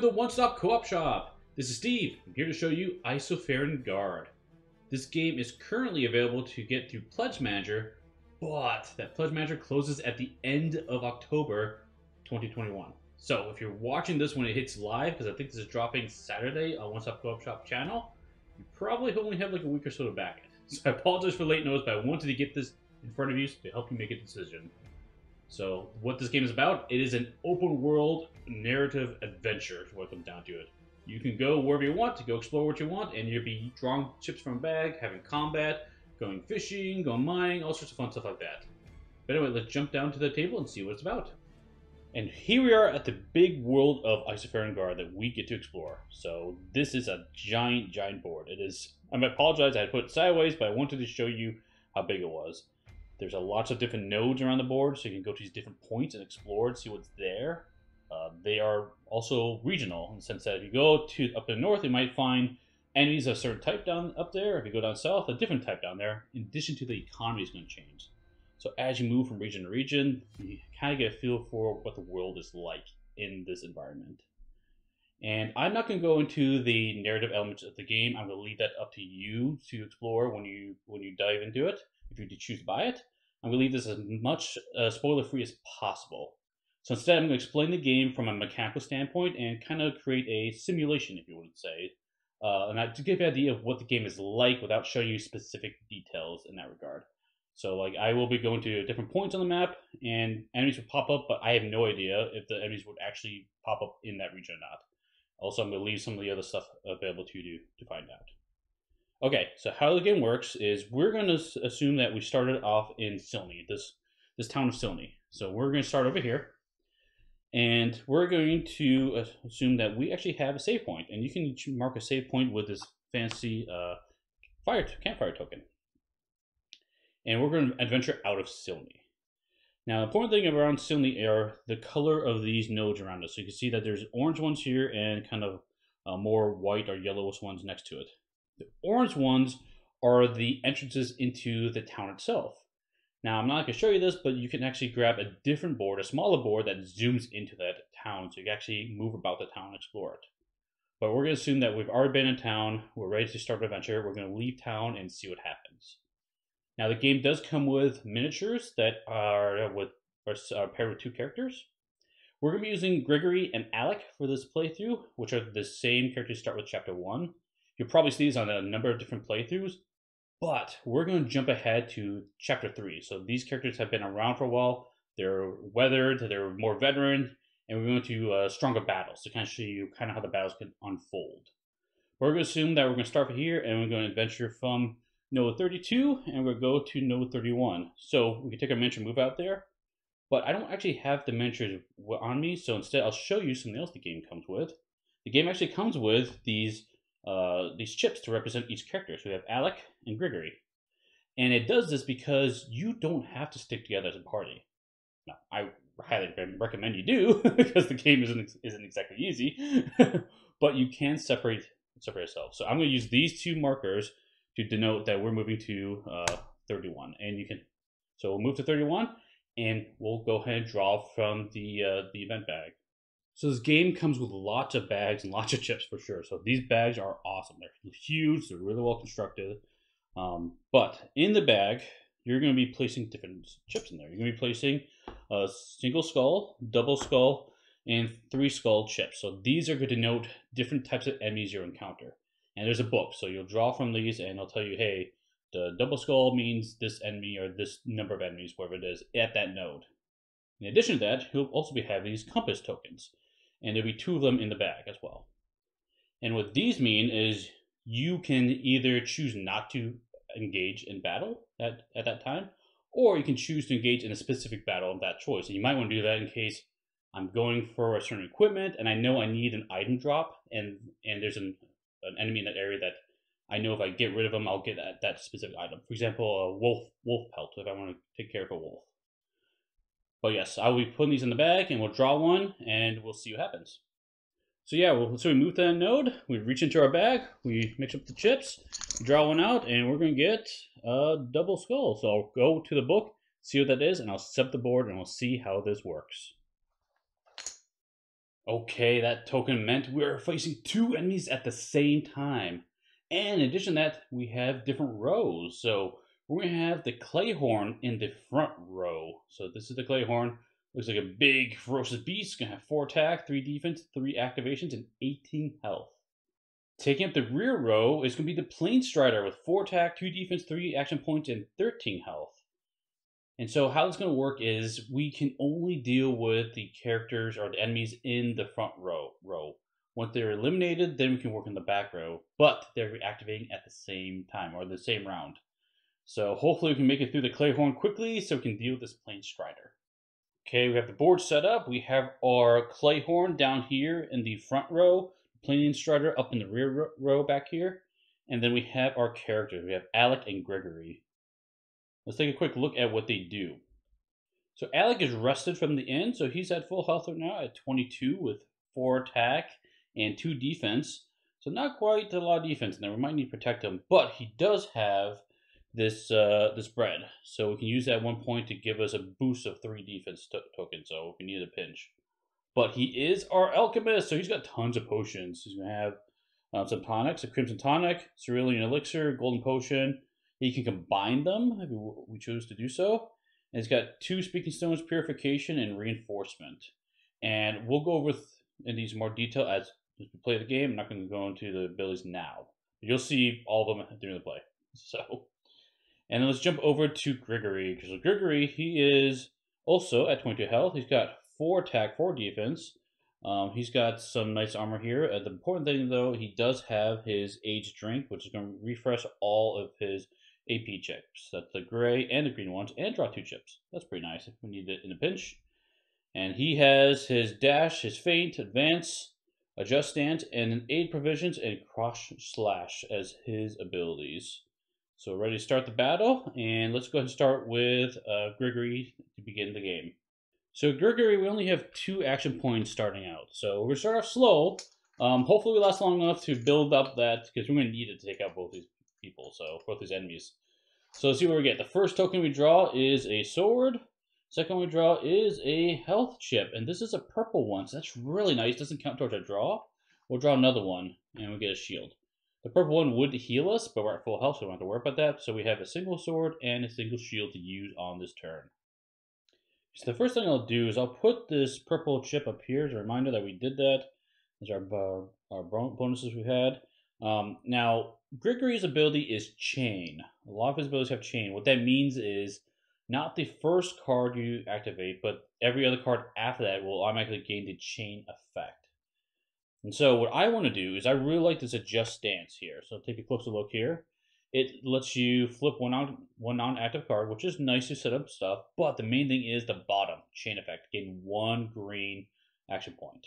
the One Stop Co-op Shop. This is Steve. I'm here to show you Isofarian Guard. This game is currently available to get through Pledge Manager, but that Pledge Manager closes at the end of October 2021. So if you're watching this when it hits live, because I think this is dropping Saturday on One Stop Co-op Shop channel, you probably only have like a week or so to back it. So I apologize for late notice, but I wanted to get this in front of you to help you make a decision. So, what this game is about, it is an open world narrative adventure, is what comes down to it. You can go wherever you want to go explore what you want, and you'll be drawing chips from a bag, having combat, going fishing, going mining, all sorts of fun stuff like that. But anyway, let's jump down to the table and see what it's about. And here we are at the big world of Isofarian Guard that we get to explore. So this is a giant, giant board. It is, I apologize, I put it sideways, but I wanted to show you how big it was. There's a lots of different nodes around the board, so you can go to these different points and explore and see what's there. Uh, they are also regional in the sense that if you go to up in the north, you might find enemies of a certain type down up there. If you go down south, a different type down there. In addition to the economy is going to change. So as you move from region to region, you kind of get a feel for what the world is like in this environment. And I'm not going to go into the narrative elements of the game. I'm going to leave that up to you to explore when you when you dive into it if you choose to buy it. I'm going to leave this as much uh, spoiler free as possible. So instead, I'm going to explain the game from a mechanical standpoint and kind of create a simulation, if you would say, uh, and I, to give you an idea of what the game is like without showing you specific details in that regard. So like I will be going to different points on the map, and enemies will pop up, but I have no idea if the enemies would actually pop up in that region or not. Also, I'm going to leave some of the other stuff available to you to find out. Okay, so how the game works is we're going to assume that we started off in Silney, this this town of Silney. So we're going to start over here, and we're going to assume that we actually have a save point, and you can mark a save point with this fancy uh, fire campfire token. And we're going to adventure out of Silney. Now, the important thing around Silney are the color of these nodes around us. So you can see that there's orange ones here and kind of uh, more white or yellowish ones next to it. The orange ones are the entrances into the town itself. Now, I'm not going to show you this, but you can actually grab a different board, a smaller board that zooms into that town, so you can actually move about the town and explore it. But we're going to assume that we've already been in town, we're ready to start an adventure, we're going to leave town and see what happens. Now, the game does come with miniatures that are uh, with are paired with two characters. We're going to be using Grigory and Alec for this playthrough, which are the same characters start with Chapter 1. You'll probably see these on a number of different playthroughs, but we're going to jump ahead to chapter three. So these characters have been around for a while. They're weathered. They're more veteran, and we're going to uh, stronger battles to kind of show you kind of how the battles can unfold. We're going to assume that we're going to start from here, and we're going to adventure from node 32, and we're going to go to node 31. So we can take our miniature move out there, but I don't actually have the miniatures on me, so instead I'll show you something else the game comes with. The game actually comes with these uh, these chips to represent each character. So we have Alec and Grigory. And it does this because you don't have to stick together as a party. Now, I highly recommend you do because the game isn't isn't exactly easy, but you can separate separate yourself. So I'm going to use these two markers to denote that we're moving to uh, 31, and you can. So we'll move to 31, and we'll go ahead and draw from the uh, the event bag. So this game comes with lots of bags and lots of chips for sure. So these bags are awesome. They're huge. They're really well constructed. Um, but in the bag, you're going to be placing different chips in there. You're going to be placing a single skull, double skull, and three skull chips. So these are going to denote different types of enemies you encounter. And there's a book, so you'll draw from these, and it'll tell you, hey, the double skull means this enemy or this number of enemies, whatever it is, at that node. In addition to that, you'll also be having these compass tokens and there'll be two of them in the bag as well. And what these mean is you can either choose not to engage in battle at, at that time, or you can choose to engage in a specific battle of that choice. And you might want to do that in case I'm going for a certain equipment and I know I need an item drop, and and there's an, an enemy in that area that I know if I get rid of them, I'll get that, that specific item. For example, a wolf wolf pelt if I want to take care of a wolf. But yes, I will be putting these in the bag and we'll draw one and we'll see what happens. So yeah, we'll, so we move to that node, we reach into our bag, we mix up the chips, draw one out, and we're going to get a double skull. So I'll go to the book, see what that is, and I'll set the board and we'll see how this works. Okay, that token meant we are facing two enemies at the same time. And in addition to that, we have different rows. So to have the Clayhorn in the front row. So this is the Clayhorn. Looks like a big ferocious beast. Going to have 4 attack, 3 defense, 3 activations, and 18 health. Taking up the rear row is going to be the Planestrider with 4 attack, 2 defense, 3 action points, and 13 health. And so how it's going to work is we can only deal with the characters or the enemies in the front row. row. Once they're eliminated, then we can work in the back row, but they're reactivating at the same time or the same round. So hopefully we can make it through the Clayhorn quickly so we can deal with this Planestrider. Okay, we have the board set up. We have our Clayhorn down here in the front row, Planestrider up in the rear row back here, and then we have our characters. We have Alec and Grigory. Let's take a quick look at what they do. So Alec is rested from the end, so he's at full health right now at 22 with 4 attack and 2 defense. So not quite a lot of defense in there. We might need to protect him, but he does have this uh, this bread. So we can use that one point to give us a boost of 3 defense tokens, so we need a pinch. But he is our alchemist, so he's got tons of potions. He's to have um, some tonics, a crimson tonic, cerulean elixir, golden potion, He can combine them if we choose to do so. And it's got two speaking stones, purification and reinforcement. And we'll go over in these more detail as, as we play the game. I'm not going to go into the abilities now. You'll see all of them during the play. So, and let's jump over to Grigory. Because Grigory, he is also at 22 health. He's got four attack, four defense. Um, he's got some nice armor here. Uh, the important thing, though, he does have his age drink, which is going to refresh all of his AP chips. That's the gray and the green ones, and draw two chips. That's pretty nice if we need it in a pinch. And he has his dash, his feint, advance, adjust stance, and an aid provisions and cross slash as his abilities. So ready to start the battle, and let's go ahead and start with uh, Grigory to begin the game. So Grigory, we only have two action points starting out. So we're to start off slow. Um, hopefully we last long enough to build up that, because we're going to need it to take out both these people, so both these enemies. So let's see what we get. The first token we draw is a sword. Second we draw is a health chip, and this is a purple one, so that's really nice. Doesn't count towards our draw. We'll draw another one, and we get a shield. The purple one would heal us, but we're at full health, so we don't have to worry about that. So we have a single sword and a single shield to use on this turn. So the first thing I'll do is I'll put this purple chip up here as a reminder that we did that. These are our, our bonuses we had. Um, now, Grigory's ability is Chain. A lot of his abilities have Chain. What that means is not the first card you activate, but every other card after that will automatically gain the Chain effect. And so what I want to do is I really like this adjust stance here. So take a closer look here. It lets you flip one on one non-active card, which is nice to set up stuff. But the main thing is the bottom chain effect, getting one green action point.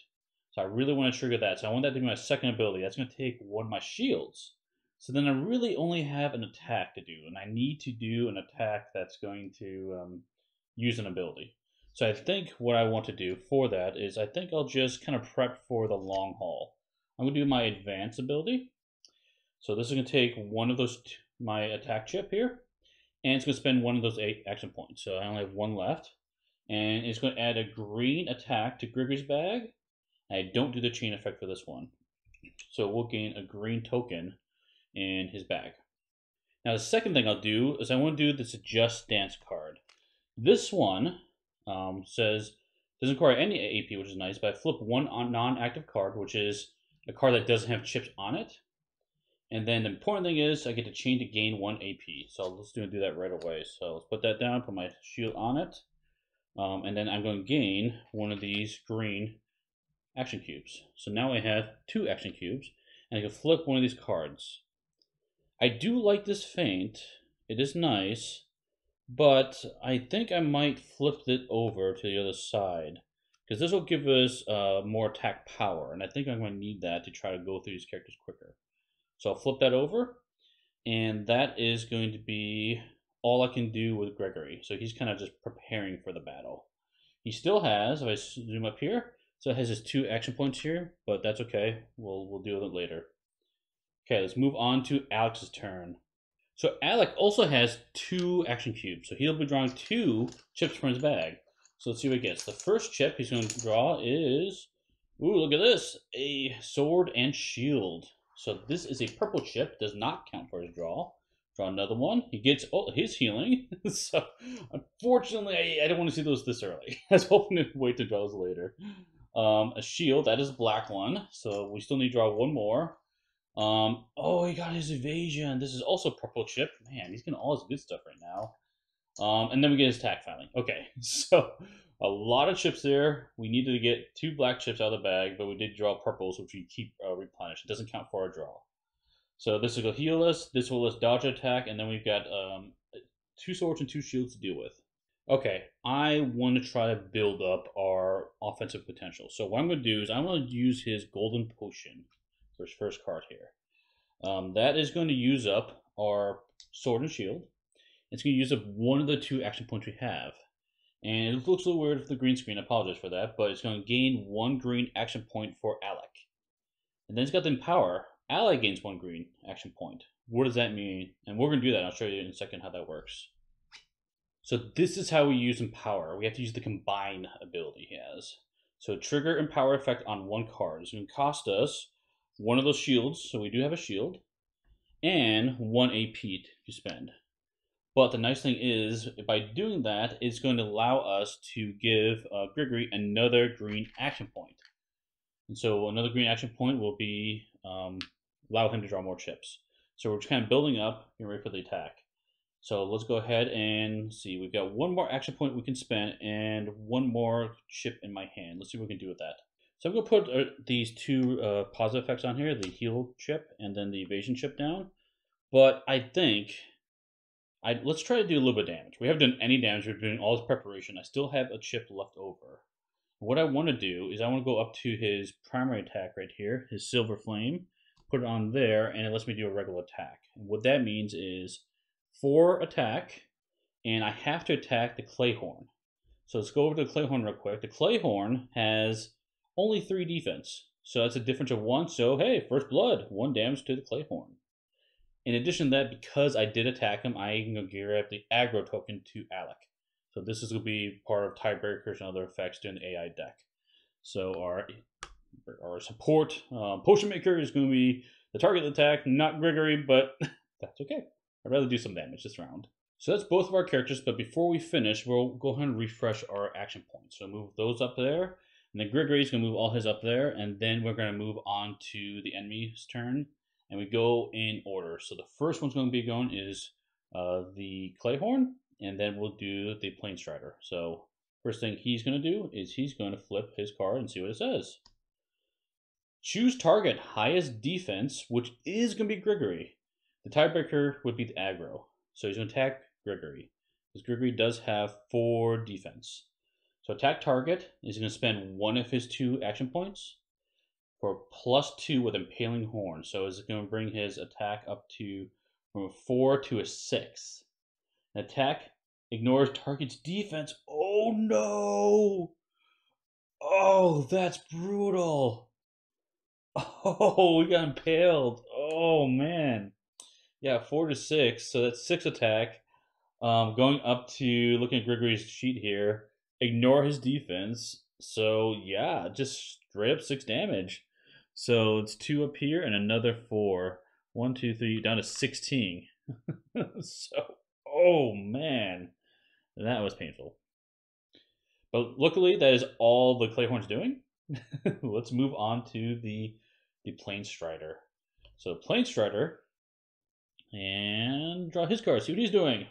So I really want to trigger that. So I want that to be my second ability. That's going to take one of my shields. So then I really only have an attack to do, and I need to do an attack that's going to um, use an ability. So I think what I want to do for that is I think I'll just kind of prep for the long haul. I'm going to do my advance ability. So this is going to take one of those, my attack chip here, and it's going to spend one of those eight action points. So I only have one left. And it's going to add a green attack to Grigory's bag. I don't do the chain effect for this one. So we'll gain a green token in his bag. Now the second thing I'll do is I want to do this adjust stance card. This one um, says doesn't require any AP, which is nice, but I flip one on non-active card, which is a card that doesn't have chips on it. And then the important thing is I get to chain to gain one AP. So let's do, do that right away. So let's put that down, put my shield on it. Um, and then I'm going to gain one of these green action cubes. So now I have two action cubes, and I can flip one of these cards. I do like this feint. It is nice, but I think I might flip it over to the other side because this will give us uh, more attack power, and I think I'm going to need that to try to go through these characters quicker. So I'll flip that over, and that is going to be all I can do with Grigory. So he's kind of just preparing for the battle. He still has, if I zoom up here, so it has his two action points here, but that's okay. We'll, we'll deal with it later. Okay, let's move on to Alex's turn. So Alec also has two action cubes, so he'll be drawing two chips from his bag. So let's see what he gets. The first chip he's going to draw is, Ooh, look at this. A sword and shield. So this is a purple chip. Does not count for his draw. Draw another one. He gets oh, his healing. so unfortunately, I, I don't want to see those this early. I was hoping to wait to draw those later. Um, a shield. That is a black one. So we still need to draw one more. Um, oh, he got his evasion. This is also purple chip. Man, he's getting all his good stuff right now. Um, and then we get his attack filing. Okay, so a lot of chips there. We needed to get two black chips out of the bag, but we did draw purples, which we keep uh, replenished. It doesn't count for our draw. So this will heal us. This will let us dodge attack, and then we've got um, two swords and two shields to deal with. Okay, I want to try to build up our offensive potential. So what I'm going to do is I'm going to use his golden potion his first card here. Um, that is going to use up our sword and shield. It's going to use up one of the two action points we have. And it looks a little weird for the green screen, I apologize for that, but it's going to gain one green action point for Alec. And then it's got the Empower. Alec gains one green action point. What does that mean? And we're going to do that. I'll show you in a second how that works. So this is how we use Empower. We have to use the Combine ability he has. So trigger Empower effect on one card. It's going to cost us one of those shields, so we do have a shield, and one AP to spend. But the nice thing is, by doing that, it's going to allow us to give uh, Grigory another green action point. And so another green action point will be um, allow him to draw more chips. So we're just kind of building up, getting ready for the attack. So let's go ahead and see. We've got one more action point we can spend and one more chip in my hand. Let's see what we can do with that. So I'm going to put uh, these two uh, positive effects on here, the heal chip and then the evasion chip down. But I think I let's try to do a little bit of damage. We haven't done any damage. We're doing all this preparation. I still have a chip left over. What I want to do is I want to go up to his primary attack right here, his Silver Flame, put it on there, and it lets me do a regular attack. And what that means is four attack, and I have to attack the Clayhorn. So let's go over to the Clayhorn real quick. The Clayhorn has only three defense. So that's a difference of one. So hey, first blood, one damage to the Clayhorn. In addition to that, because I did attack him, I can gear up the aggro token to Alec. So this is going to be part of tiebreakers and other effects during the AI deck. So our our support uh, potion maker is going to be the target attack, not Grigory, but that's okay. I'd rather do some damage this round. So that's both of our characters, but before we finish, we'll go ahead and refresh our action points. So move those up there, and then Grigory's going to move all his up there, and then we're going to move on to the enemy's turn and we go in order. So the first one's going to be going is uh, the Clayhorn, and then we'll do the Plane Strider. So first thing he's going to do is he's going to flip his card and see what it says. Choose target highest defense, which is going to be Grigory. The tiebreaker would be the aggro. So he's going to attack Grigory. Because Grigory does have four defense. So attack target is going to spend one of his two action points for plus two with Impaling Horn. So it's going to bring his attack up to from a four to a six. An attack ignores target's defense. Oh no! Oh, that's brutal. Oh, we got impaled. Oh man. Yeah, four to six. So that's six attack. Um, going up to looking at Grigory's sheet here. Ignore his defense. So yeah, just straight up six damage. So it's two up here and another four. One, two, three, down to 16. so, oh man, that was painful. But luckily, that is all the Clayhorn's doing. Let's move on to the the Plane Strider. So Plane Strider and draw his card. See what he's doing.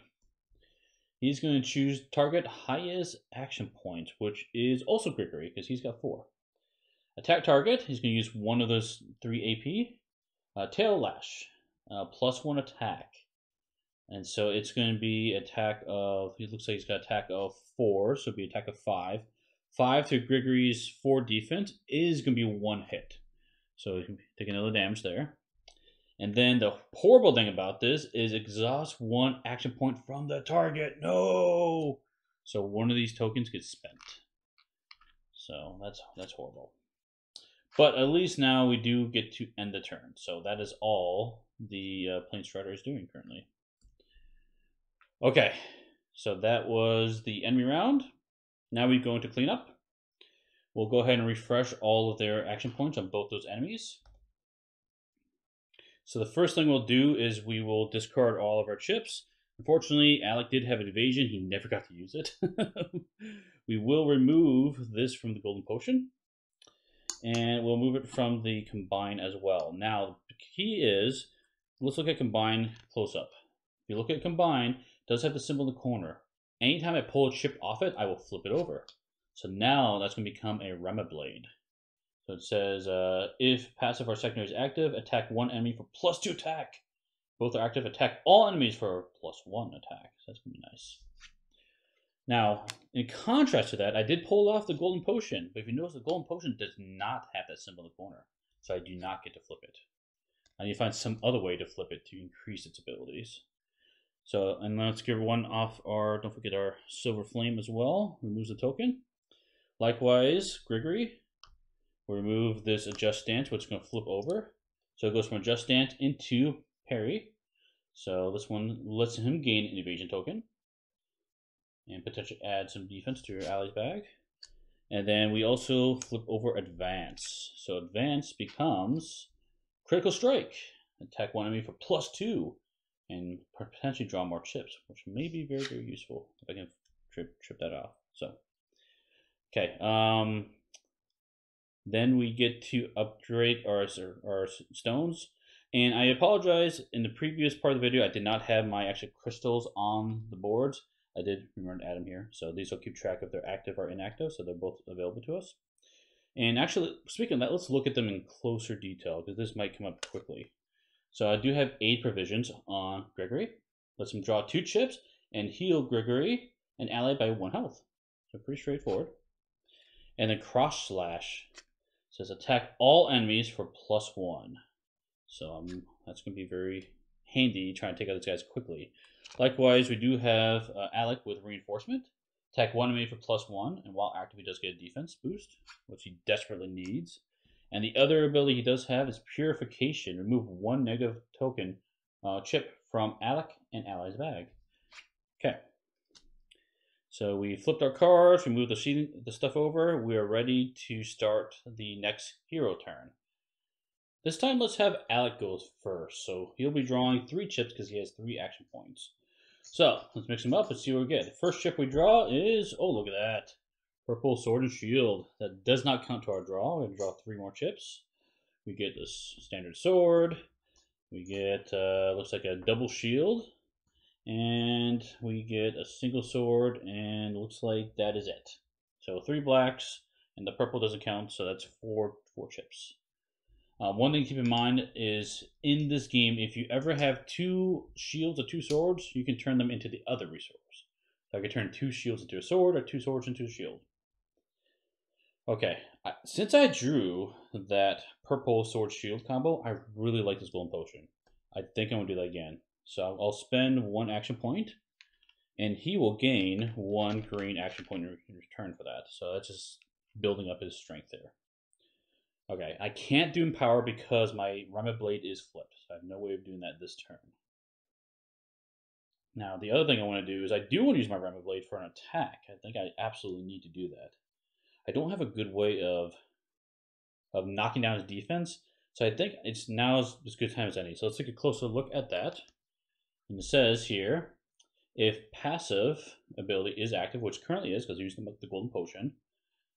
He's going to choose target highest action point, which is also Grigory because he's got four. Attack target, he's going to use one of those three AP. Uh, tail lash, uh, plus one attack. And so it's going to be attack of, he looks like he's got attack of four, so it'll be attack of five. Five to Grigory's four defense is going to be one hit. So you can take another damage there. And then the horrible thing about this is exhaust one action point from the target. No! So one of these tokens gets spent. So that's that's horrible. But at least now we do get to end the turn. So that is all the uh, Planestrider is doing currently. Okay, so that was the enemy round. Now we go into cleanup. We'll go ahead and refresh all of their action points on both those enemies. So the first thing we'll do is we will discard all of our chips. Unfortunately, Alec did have an evasion. He never got to use it. we will remove this from the golden potion. And we'll move it from the combine as well. Now, the key is, let's look at combine close up. If you look at combine, it does have the symbol in the corner. Anytime I pull a chip off it, I will flip it over. So now that's going to become a Remnant Blade. So it says, uh, if passive or secondary is active, attack one enemy for plus two attack. Both are active, attack all enemies for plus one attack. So that's going to be nice. Now, in contrast to that, I did pull off the golden potion, but if you notice, the golden potion does not have that symbol in the corner. So I do not get to flip it. I need to find some other way to flip it to increase its abilities. So, and let's give one off our, don't forget our silver flame as well. Removes the token. Likewise, Grigory, we remove this adjust stance, which is going to flip over. So it goes from adjust stance into parry. So this one lets him gain an evasion token. And potentially add some defense to your ally's bag. And then we also flip over advance. So advance becomes critical strike. Attack one enemy for plus two. And potentially draw more chips, which may be very, very useful if I can trip, trip that off. So, okay. Um, then we get to upgrade our, our stones. And I apologize, in the previous part of the video, I did not have my actual crystals on the boards. I did remember to add them here. So these will keep track if they're active or inactive, so they're both available to us. And actually, speaking of that, let's look at them in closer detail, because this might come up quickly. So I do have aid provisions on Grigory. Lets him draw two chips and heal Grigory and ally by one health. So pretty straightforward. And then cross slash says attack all enemies for plus one. So um, that's going to be very handy trying to take out these guys quickly. Likewise, we do have uh, Alec with reinforcement. Attack one enemy for plus one, and while active, he does get a defense boost, which he desperately needs. And the other ability he does have is Purification. Remove one negative token uh, chip from Alec and Ally's bag. Okay. So we flipped our cards, we moved the, the stuff over. We are ready to start the next hero turn. This time, let's have Alec go first. So he'll be drawing three chips because he has three action points. So let's mix them up and see what we get. The first chip we draw is, oh, look at that. Purple sword and shield. That does not count to our draw. We're to draw three more chips. We get this standard sword. We get, uh, looks like a double shield. And we get a single sword, and looks like that is it. So three blacks, and the purple doesn't count, so that's four four chips. Uh, one thing to keep in mind is in this game, if you ever have two shields or two swords, you can turn them into the other resource. So I could turn two shields into a sword or two swords into a shield. Okay, since I drew that purple sword shield combo, I really like this golden potion. I think I'm gonna do that again. So I'll spend one action point, and he will gain one green action point in return for that. So that's just building up his strength there. Okay, I can't do Empower because my Remnant Blade is flipped. So I have no way of doing that this turn. Now, the other thing I want to do is I do want to use my Remnant Blade for an attack. I think I absolutely need to do that. I don't have a good way of of knocking down his defense, so I think it's now as good time as any. So let's take a closer look at that. And it says here, if passive ability is active, which currently is because I used the, the golden potion,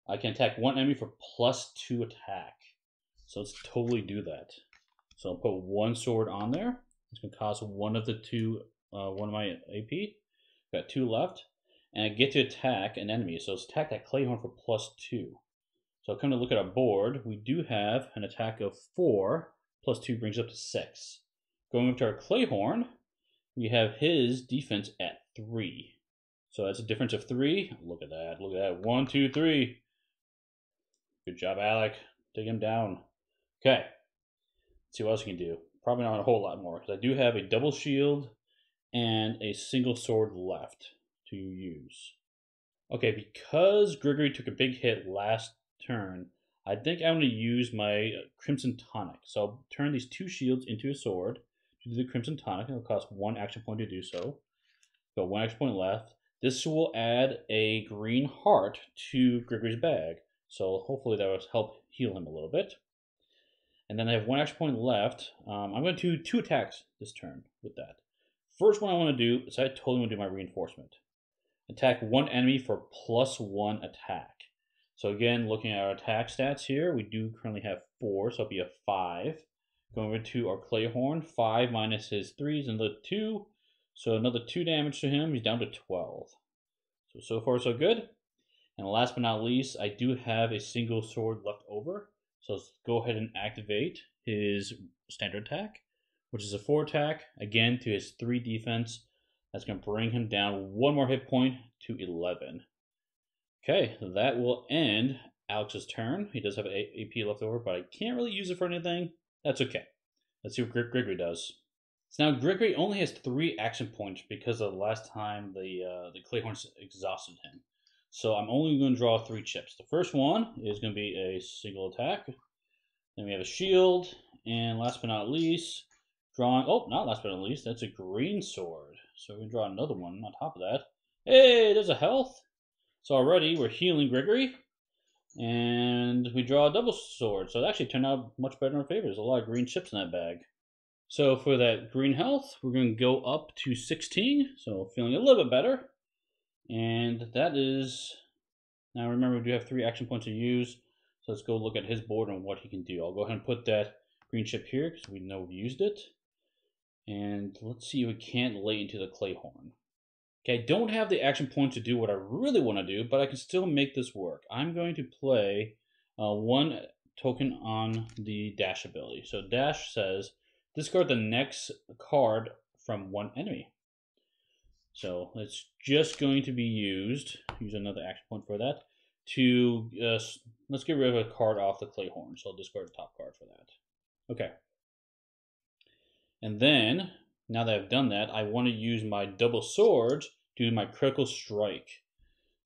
I can attack one enemy for plus two attack. So let's totally do that. So I'll put one sword on there. It's to cost one of the two, uh, one of my AP. Got two left. And I get to attack an enemy. So let's attack that Clayhorn for plus two. So come to look at our board. We do have an attack of four. Plus two brings up to six. Going up to our Clayhorn, we have his defense at three. So that's a difference of three. Look at that. Look at that. One, two, three. Good job, Alec. Take him down. Okay. Let's see what else we can do. Probably not a whole lot more because I do have a double shield and a single sword left to use. Okay, because Grigory took a big hit last turn, I think I'm going to use my uh, Crimson Tonic. So I'll turn these two shields into a sword to do the Crimson Tonic. It'll cost one action point to do so. Got one action point left. This will add a green heart to Grigory's bag. So hopefully that will help heal him a little bit. And then I have one action point left. Um, I'm going to do two attacks this turn with that. First one I want to do is I totally want to do my reinforcement. Attack one enemy for plus one attack. So again, looking at our attack stats here, we do currently have four, so it'll be a five. Going over to our Clayhorn, five minus his three is another two. So another two damage to him, he's down to 12. So, so far so good. And last but not least, I do have a single sword left over. So let's go ahead and activate his standard attack, which is a four attack, again to his three defense. That's going to bring him down one more hit point to 11. Okay, that will end Alex's turn. He does have AP left over, but I can't really use it for anything. That's okay. Let's see what Grigory does. So now Grigory only has three action points because of the last time the uh, the Clayhorns exhausted him. So I'm only going to draw three chips. The first one is going to be a single attack. Then we have a shield, and last but not least, drawing. Oh, not last but not least, that's a green sword. So we can draw another one on top of that. Hey, there's a health. So already we're healing Grigory, and we draw a double sword. So it actually turned out much better in our favor. There's a lot of green chips in that bag. So for that green health, we're going to go up to 16. So feeling a little bit better. And that is, now remember we do have three action points to use. So let's go look at his board and what he can do. I'll go ahead and put that green chip here because we know we've used it. And let's see if we can't lay into the clay horn. Okay, I don't have the action point to do what I really want to do, but I can still make this work. I'm going to play uh, one token on the dash ability. So dash says discard the next card from one enemy. So it's just going to be used, use another action point for that, to, uh, let's get rid of a card off the clay horn. So I'll discard the top card for that. Okay. And then, now that I've done that, I want to use my double swords to do my critical strike.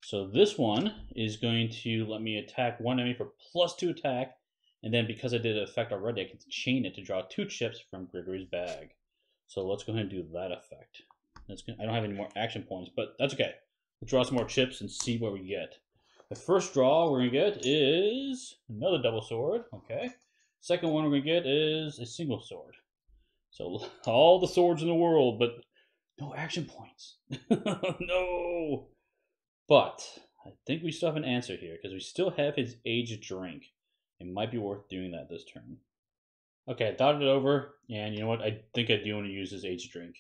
So this one is going to let me attack one enemy for plus two attack, and then because I did an effect already, I can chain it to draw two chips from Grigory's bag. So let's go ahead and do that effect. That's I don't have any more action points, but that's okay. We'll draw some more chips and see what we get. The first draw we're going to get is another double sword. Okay. Second one we're going to get is a single sword. So all the swords in the world, but no action points. no. But I think we still have an answer here because we still have his aged drink. It might be worth doing that this turn. Okay, I thought it over, and you know what? I think I do want to use his aged drink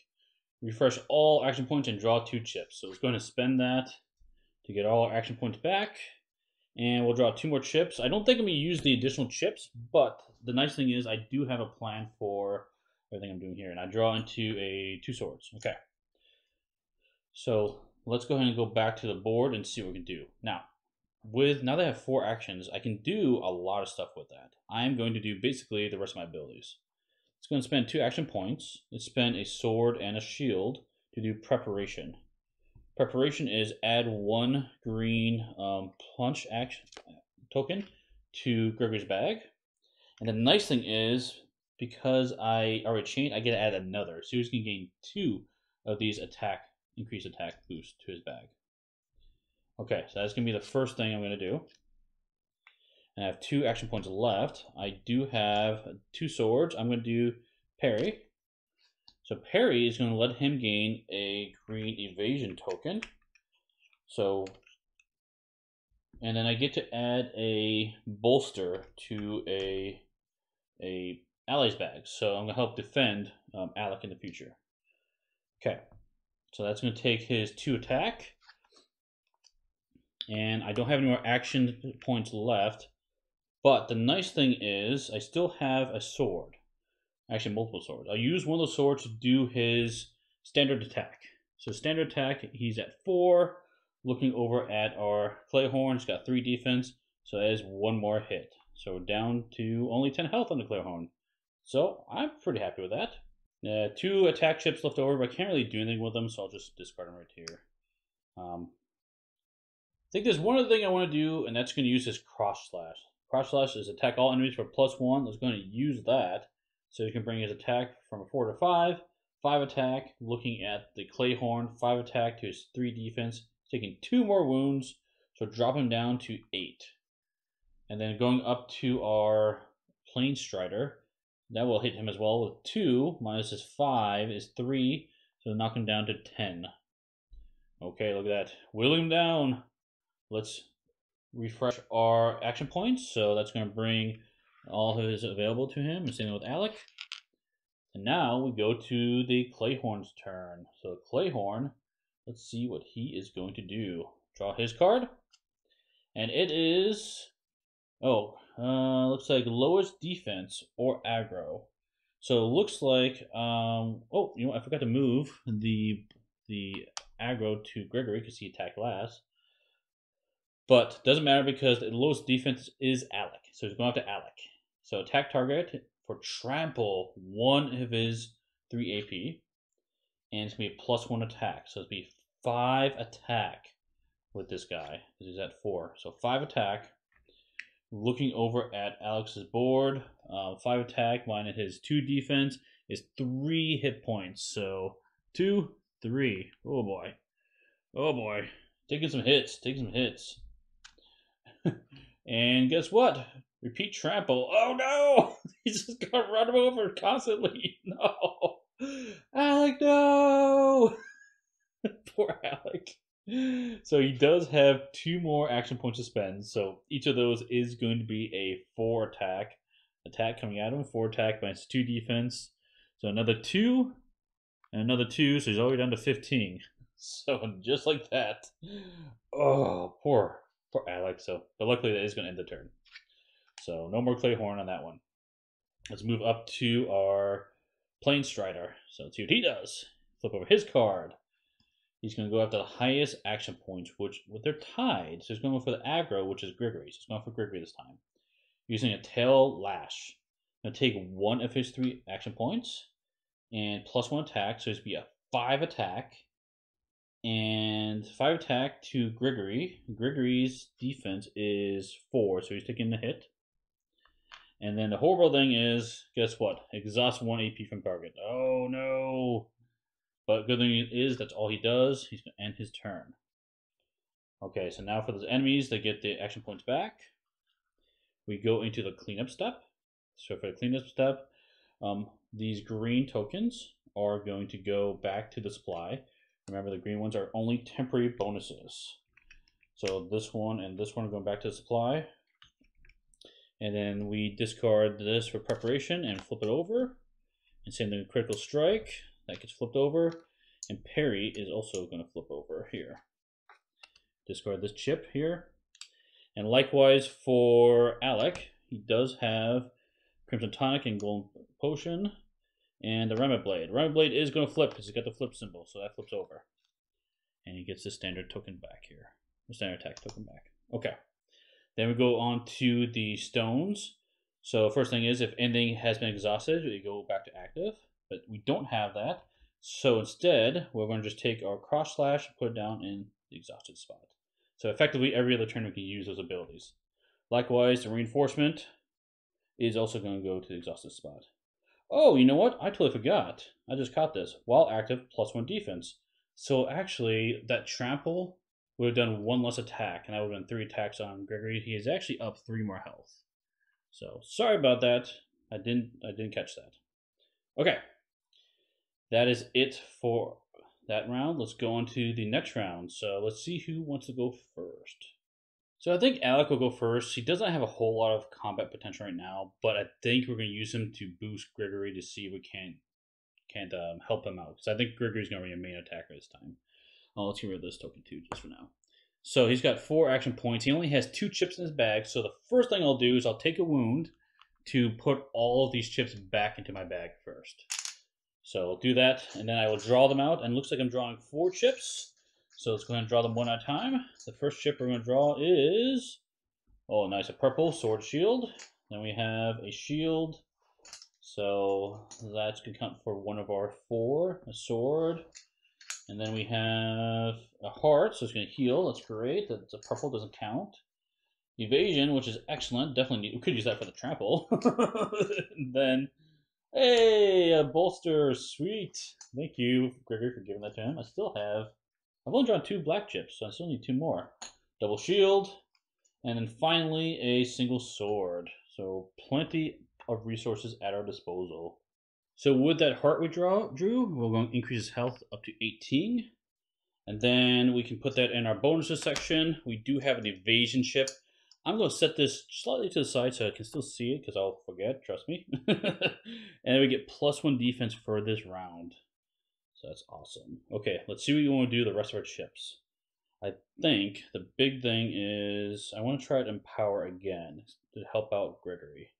refresh all action points and draw two chips. So it's going to spend that to get all our action points back. And we'll draw two more chips. I don't think I'm going to use the additional chips, but the nice thing is I do have a plan for everything I'm doing here. And I draw into a two swords. Okay. So let's go ahead and go back to the board and see what we can do. Now, with now that I have four actions, I can do a lot of stuff with that. I am going to do basically the rest of my abilities. It's going to spend two action points. It's spend a sword and a shield to do preparation. Preparation is add one green um, punch action token to Grigory's bag. And the nice thing is, because I already chained, I get to add another. So he's going to gain two of these attack, increased attack boost to his bag. Okay, so that's going to be the first thing I'm going to do. And I have two action points left. I do have two swords. I'm going to do parry. So parry is going to let him gain a green evasion token. So, and then I get to add a bolster to a a ally's bag. So I'm going to help defend um, Alec in the future. Okay, so that's going to take his two attack. And I don't have any more action points left. But the nice thing is, I still have a sword. Actually, multiple swords. I'll use one of those swords to do his standard attack. So standard attack, he's at four. Looking over at our clay horn, he's got three defense. So that is one more hit. So down to only 10 health on the clay horn. So I'm pretty happy with that. Uh, two attack chips left over, but I can't really do anything with them, so I'll just discard them right here. Um, I think there's one other thing I want to do, and that's going to use this cross slash. Cross slash is attack all enemies for plus one. Let's going to use that. So you can bring his attack from a four to five. Five attack, looking at the clay horn. Five attack to his three defense, taking two more wounds. So drop him down to eight. And then going up to our Plane Strider, that will hit him as well with 2, minus his 5 is 3, so knock him down to 10. Okay, look at that. Whittle him down. Let's refresh our action points. So that's going to bring all his available to him. And same with Alec. And now we go to the Clayhorn's turn. So Clayhorn, let's see what he is going to do. Draw his card. And it is, oh, uh, looks like lowest defense or aggro. So it looks like, um, oh, you know, I forgot to move the the aggro to Grigory because he attacked last. But doesn't matter because the lowest defense is Alec. So he's going after Alec. So attack target for trample one of his three AP. And it's gonna be a plus one attack. So it's be five attack with this guy. Because he's at four. So five attack. Looking over at Alex's board, uh, five attack minus his two defense is three hit points. So two, three. Oh boy. Oh boy. Taking some hits. Taking some hits. and guess what? Repeat trample. Oh no! He's just gonna run him over constantly. No. Alec, no! Poor Alec. So he does have two more action points to spend. So each of those is going to be a four attack. Attack coming at him. Four attack minus two defense. So another two and another two. So he's already down to 15. So just like that. Oh, poor, poor Alex. So, but luckily that is going to end the turn. So no more Clayhorn on that one. Let's move up to our Plane Strider. So let's see what he does. Flip over his card. He's going to go after the highest action points, which well, they're tied. So he's going for the aggro, which is Grigory. So he's going for Grigory this time. Using a tail lash. Going to take one of his three action points and plus one attack. So it's be a five attack and five attack to Grigory. Grigory's defense is four, so he's taking the hit. And then the horrible thing is, guess what? Exhaust one AP from target. Oh no! But good thing is that's all he does. He's gonna end his turn. Okay, so now for those enemies, they get the action points back. We go into the cleanup step. So for the cleanup step, um, these green tokens are going to go back to the supply. Remember, the green ones are only temporary bonuses. So this one and this one are going back to the supply. And then we discard this for preparation and flip it over. And same thing critical strike. That gets flipped over. And Parry is also going to flip over here. Discard this chip here. And likewise for Alec, he does have Crimson Tonic and Golden Potion. And the Remnant Blade. Remnant Blade is going to flip because he's got the flip symbol, so that flips over. And he gets the standard token back here. The standard attack token back. Okay. Then we go on to the stones. So first thing is if anything has been exhausted, we go back to active. But we don't have that. So instead, we're going to just take our cross slash and put it down in the exhausted spot. So effectively, every other turn we can use those abilities. Likewise, the reinforcement is also going to go to the exhausted spot. Oh, you know what? I totally forgot. I just caught this. While active, plus one defense. So actually, that trample would have done one less attack, and that would have been three attacks on Grigory. He is actually up three more health. So sorry about that. I didn't I didn't catch that. Okay. That is it for that round. Let's go on to the next round. So let's see who wants to go first. So I think Alec will go first. He doesn't have a whole lot of combat potential right now, but I think we're going to use him to boost Grigory to see if we can can't um, help him out. Because I think Grigory's going to be a main attacker this time. Oh, let's get rid of this token too, just for now. So he's got four action points. He only has two chips in his bag. So the first thing I'll do is I'll take a wound to put all of these chips back into my bag first. So I'll do that, and then I will draw them out. And looks like I'm drawing four chips. So let's go ahead and draw them one at a time. The first chip we're going to draw is, oh, nice, a purple sword shield. Then we have a shield. So that's going to count for one of our four, a sword. And then we have a heart, so it's going to heal. That's great. That's a purple, doesn't count. Evasion, which is excellent. Definitely need, we could use that for the trample. then, hey, a bolster, sweet. Thank you, Grigory, for giving that to him. I still have I've only drawn two black chips, so I still need two more. Double shield, And then finally, a single sword. So plenty of resources at our disposal. So with that heart we draw, drew, we're going to increase his health up to 18. And then we can put that in our bonuses section. We do have an evasion chip. I'm going to set this slightly to the side so I can still see it because I'll forget, trust me. and we get plus one defense for this round. So that's awesome. Okay, let's see what you want to do the rest of our chips. I think the big thing is I want to try to empower again to help out Grigory.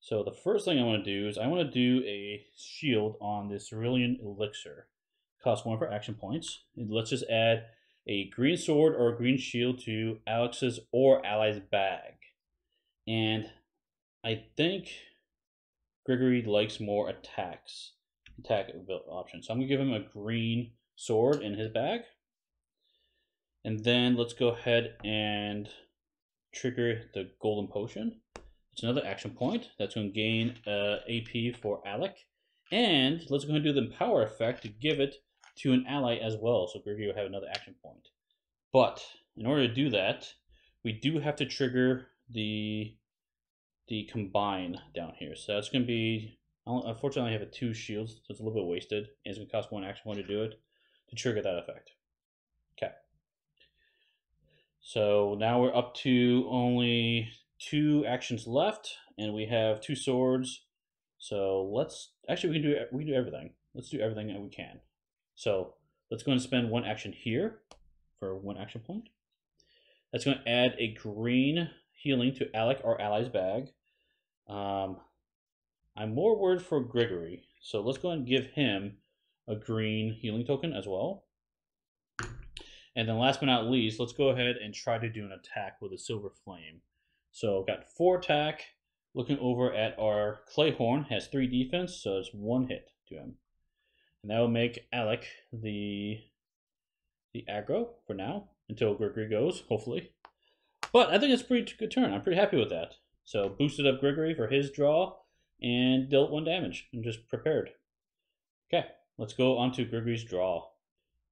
So the first thing I want to do is I want to do a shield on this Cerulean Elixir. Cost one for action points. Let's just add a green sword or a green shield to Alex's or ally's bag. And I think Grigory likes more attacks, attack options. So I'm going to give him a green sword in his bag. And then let's go ahead and trigger the golden potion. It's another action point. That's going to gain uh, AP for Alec. And let's go ahead and do the empower effect to give it to an ally as well. So will have another action point. But in order to do that, we do have to trigger the the combine down here. So that's going to be, unfortunately I have a two shields, so it's a little bit wasted. It's going to cost one action point to do it, to trigger that effect. Okay. So now we're up to only two actions left, and we have two swords. So let's, actually we can do, we can do everything. Let's do everything that we can. So let's go and spend one action here for one action point. That's going to add a green healing to Alec, our ally's bag. Um, I'm more worried for Grigory, so let's go and give him a green healing token as well. And then last but not least, let's go ahead and try to do an attack with a silver flame. So got four attack. Looking over at our Clayhorn, has three defense, so it's one hit to him. And that will make Alec the the aggro for now until Grigory goes, hopefully. But I think it's a pretty good turn. I'm pretty happy with that. So boosted up Grigory for his draw and dealt one damage and just prepared. Okay, let's go on to Grigory's draw.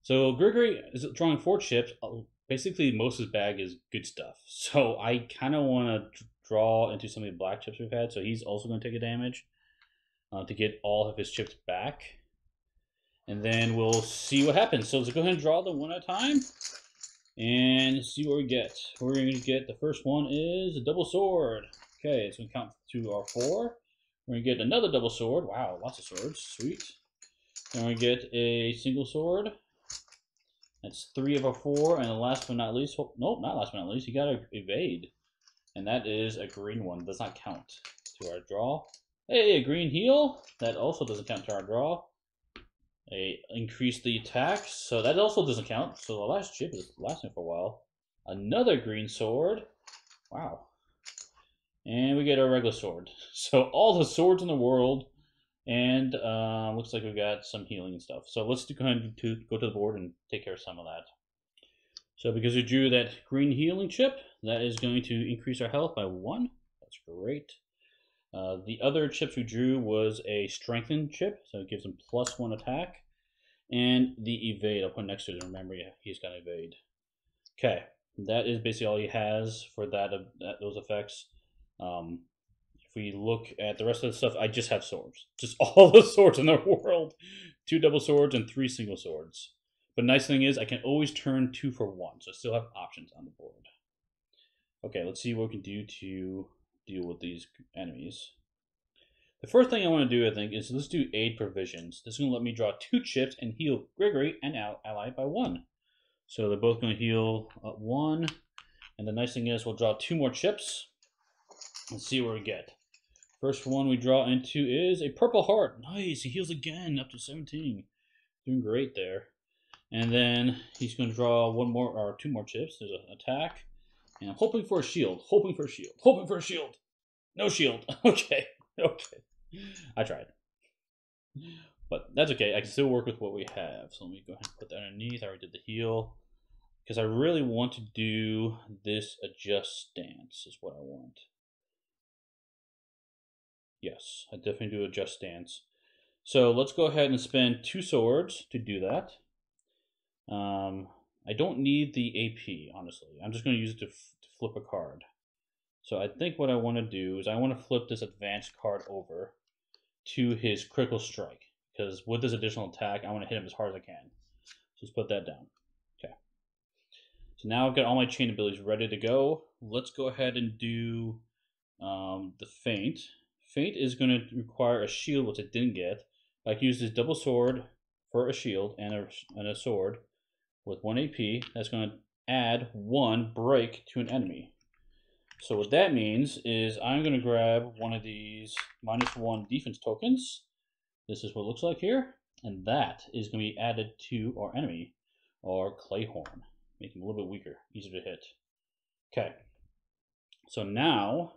So Grigory is drawing four chips. Uh, basically, most of his bag is good stuff. So I kind of want to draw into some of the black chips we've had. So he's also going to take a damage uh, to get all of his chips back. And then we'll see what happens. So let's go ahead and draw them one at a time and see what we get. We're going to get the first one is a double sword. Okay, it's going to count to our four. We're going to get another double sword. Wow, lots of swords. Sweet. Then we get a single sword. That's three of our four. And the last but not least, nope, not last but not least, you got to evade. And that is a green one. Does not count to our draw. Hey, a green heal. That also doesn't count to our draw. Increase the attack, so that also doesn't count. So the last chip is lasting for a while. Another green sword. Wow. And we get our regular sword. So all the swords in the world. And uh, looks like we've got some healing and stuff. So let's go ahead to go to the board and take care of some of that. So because we drew that green healing chip, that is going to increase our health by one. That's great. Uh, the other chips we drew was a strengthened chip, so it gives him plus one attack. And the evade, I'll put next to it. Remember, yeah, he's got evade. Okay, that is basically all he has for that, uh, that those effects. Um, if we look at the rest of the stuff, I just have swords. Just all the swords in the world. Two double swords and three single swords. But nice thing is I can always turn two for one, so I still have options on the board. Okay, let's see what we can do to deal with these enemies. The first thing I want to do, I think, is let's do aid provisions. This is going to let me draw two chips and heal Grigory and Ally by one. So they're both going to heal uh, one. And the nice thing is we'll draw two more chips. Let's see where we get. First one we draw into is a purple heart. Nice, he heals again, up to 17. Doing great there. And then he's going to draw one more or two more chips. There's an attack. And I'm hoping for a shield. Hoping for a shield. Hoping for a shield. No shield. okay. Okay. I tried. But that's okay. I can still work with what we have. So let me go ahead and put that underneath. I already did the heal. Because I really want to do this adjust stance is what I want. Yes, I definitely do adjust stance. So let's go ahead and spend two swords to do that. Um, I don't need the AP, honestly. I'm just going to use it to, to flip a card. So I think what I want to do is I want to flip this advanced card over to his critical strike. Because with this additional attack, I want to hit him as hard as I can. So let's put that down. Okay. So now I've got all my chain abilities ready to go. Let's go ahead and do um, the feint. Feint is going to require a shield, which I didn't get. I can use this double sword for a shield and a, and a sword with 1 AP. That's going to add 1 break to an enemy. So what that means is I'm going to grab one of these minus 1 defense tokens. This is what it looks like here. And that is going to be added to our enemy, our Clayhorn. Make him a little bit weaker, easier to hit. Okay. So now,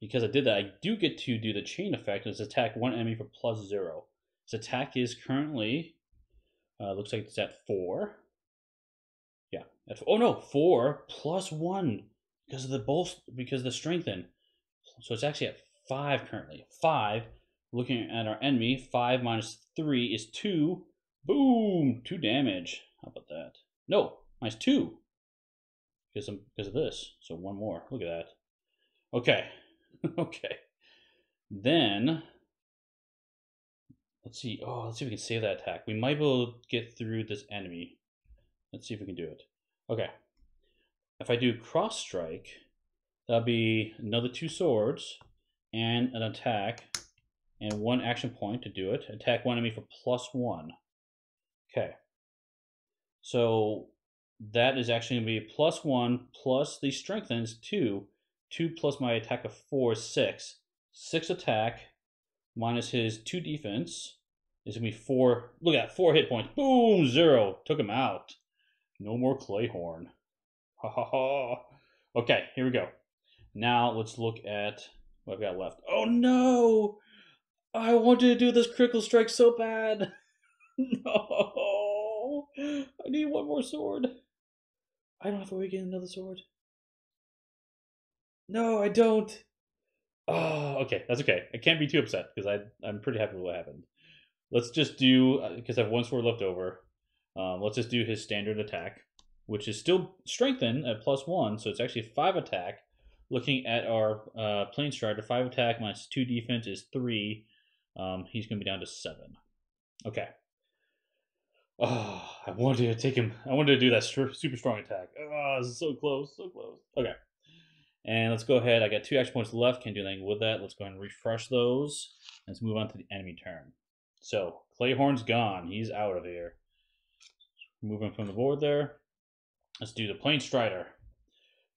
because I did that, I do get to do the chain effect. It's attack one enemy for plus zero. His attack is currently, uh, looks like it's at four. Oh no, four plus one because of the both because the strengthen. So it's actually at five currently. Five. Looking at our enemy, five minus three is two. Boom, two damage. How about that? No, minus two. Because of, because of this. So one more. Look at that. Okay. okay. Then let's see. Oh, let's see if we can save that attack. We might be able to get through this enemy. Let's see if we can do it. Okay. If I do cross strike, that'll be another two swords and an attack and one action point to do it. Attack one enemy for plus one. Okay. So that is actually going to be plus one plus the strengthens two. Two plus my attack of four six. Six attack minus his two defense is going to be four. Look at that, four hit points. Boom, zero. Took him out. No more Clayhorn. Ha ha ha. Okay, here we go. Now let's look at what I've got left. Oh no! I wanted to do this critical strike so bad. no! I need one more sword. I don't have to get another sword. No, I don't. Oh, okay, that's okay. I can't be too upset because I I'm pretty happy with what happened. Let's just do because uh, I have one sword left over. Um, let's just do his standard attack, which is still strengthened at plus one, so it's actually five attack. Looking at our uh, plane strider, five attack minus two defense is three. Um, he's going to be down to seven. Okay. Oh, I wanted to take him. I wanted to do that super strong attack. Oh, so close, so close. Okay. And let's go ahead. I got two action points left. Can't do anything with that. Let's go ahead and refresh those. Let's move on to the enemy turn. So, Clayhorn's gone. He's out of here. Moving from the board there. Let's do the Plane Strider.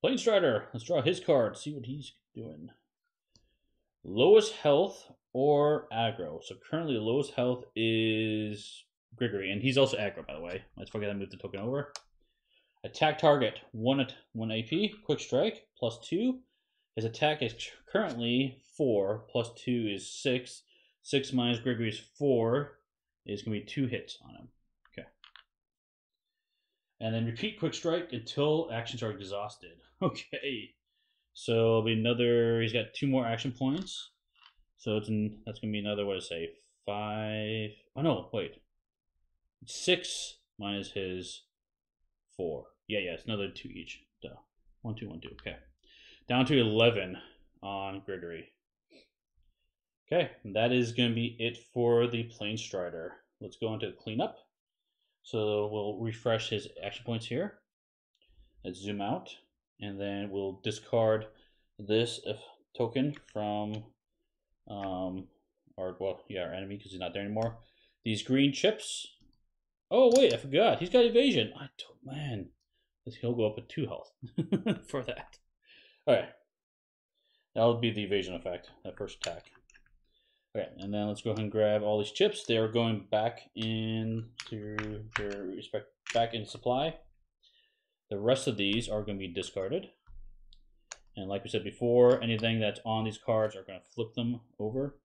Plane Strider. Let's draw his card. See what he's doing. Lowest health or aggro. So currently lowest health is Grigory, and he's also aggro, by the way. Let's forget to move the token over. Attack target, 1 at 1 AP, quick strike, plus 2. His attack is currently 4, plus 2 is 6. 6 minus Grigory's 4 is going to be 2 hits on him. And then repeat quick strike until actions are exhausted. Okay. So it'll be another, he's got two more action points. So it's in, that's going to be another, what to say, 5. Oh no, wait. 6 minus his 4. Yeah, yeah, it's another 2 each. Duh. 1, 2, 1, 2. Okay. Down to 11 on Grigory. Okay, that is going to be it for the Plane Strider. Let's go into cleanup. So we'll refresh his action points here. Let's zoom out, and then we'll discard this token from um, our, well, yeah, our enemy because he's not there anymore. These green chips. Oh, wait, I forgot. He's got evasion. I don't, man. He'll go up with two health for that. All right. That'll be the evasion effect, that first attack. Okay, and then let's go ahead and grab all these chips. They are going back into their respect back in supply. The rest of these are going to be discarded. And like we said before, anything that's on these cards are going to flip them over.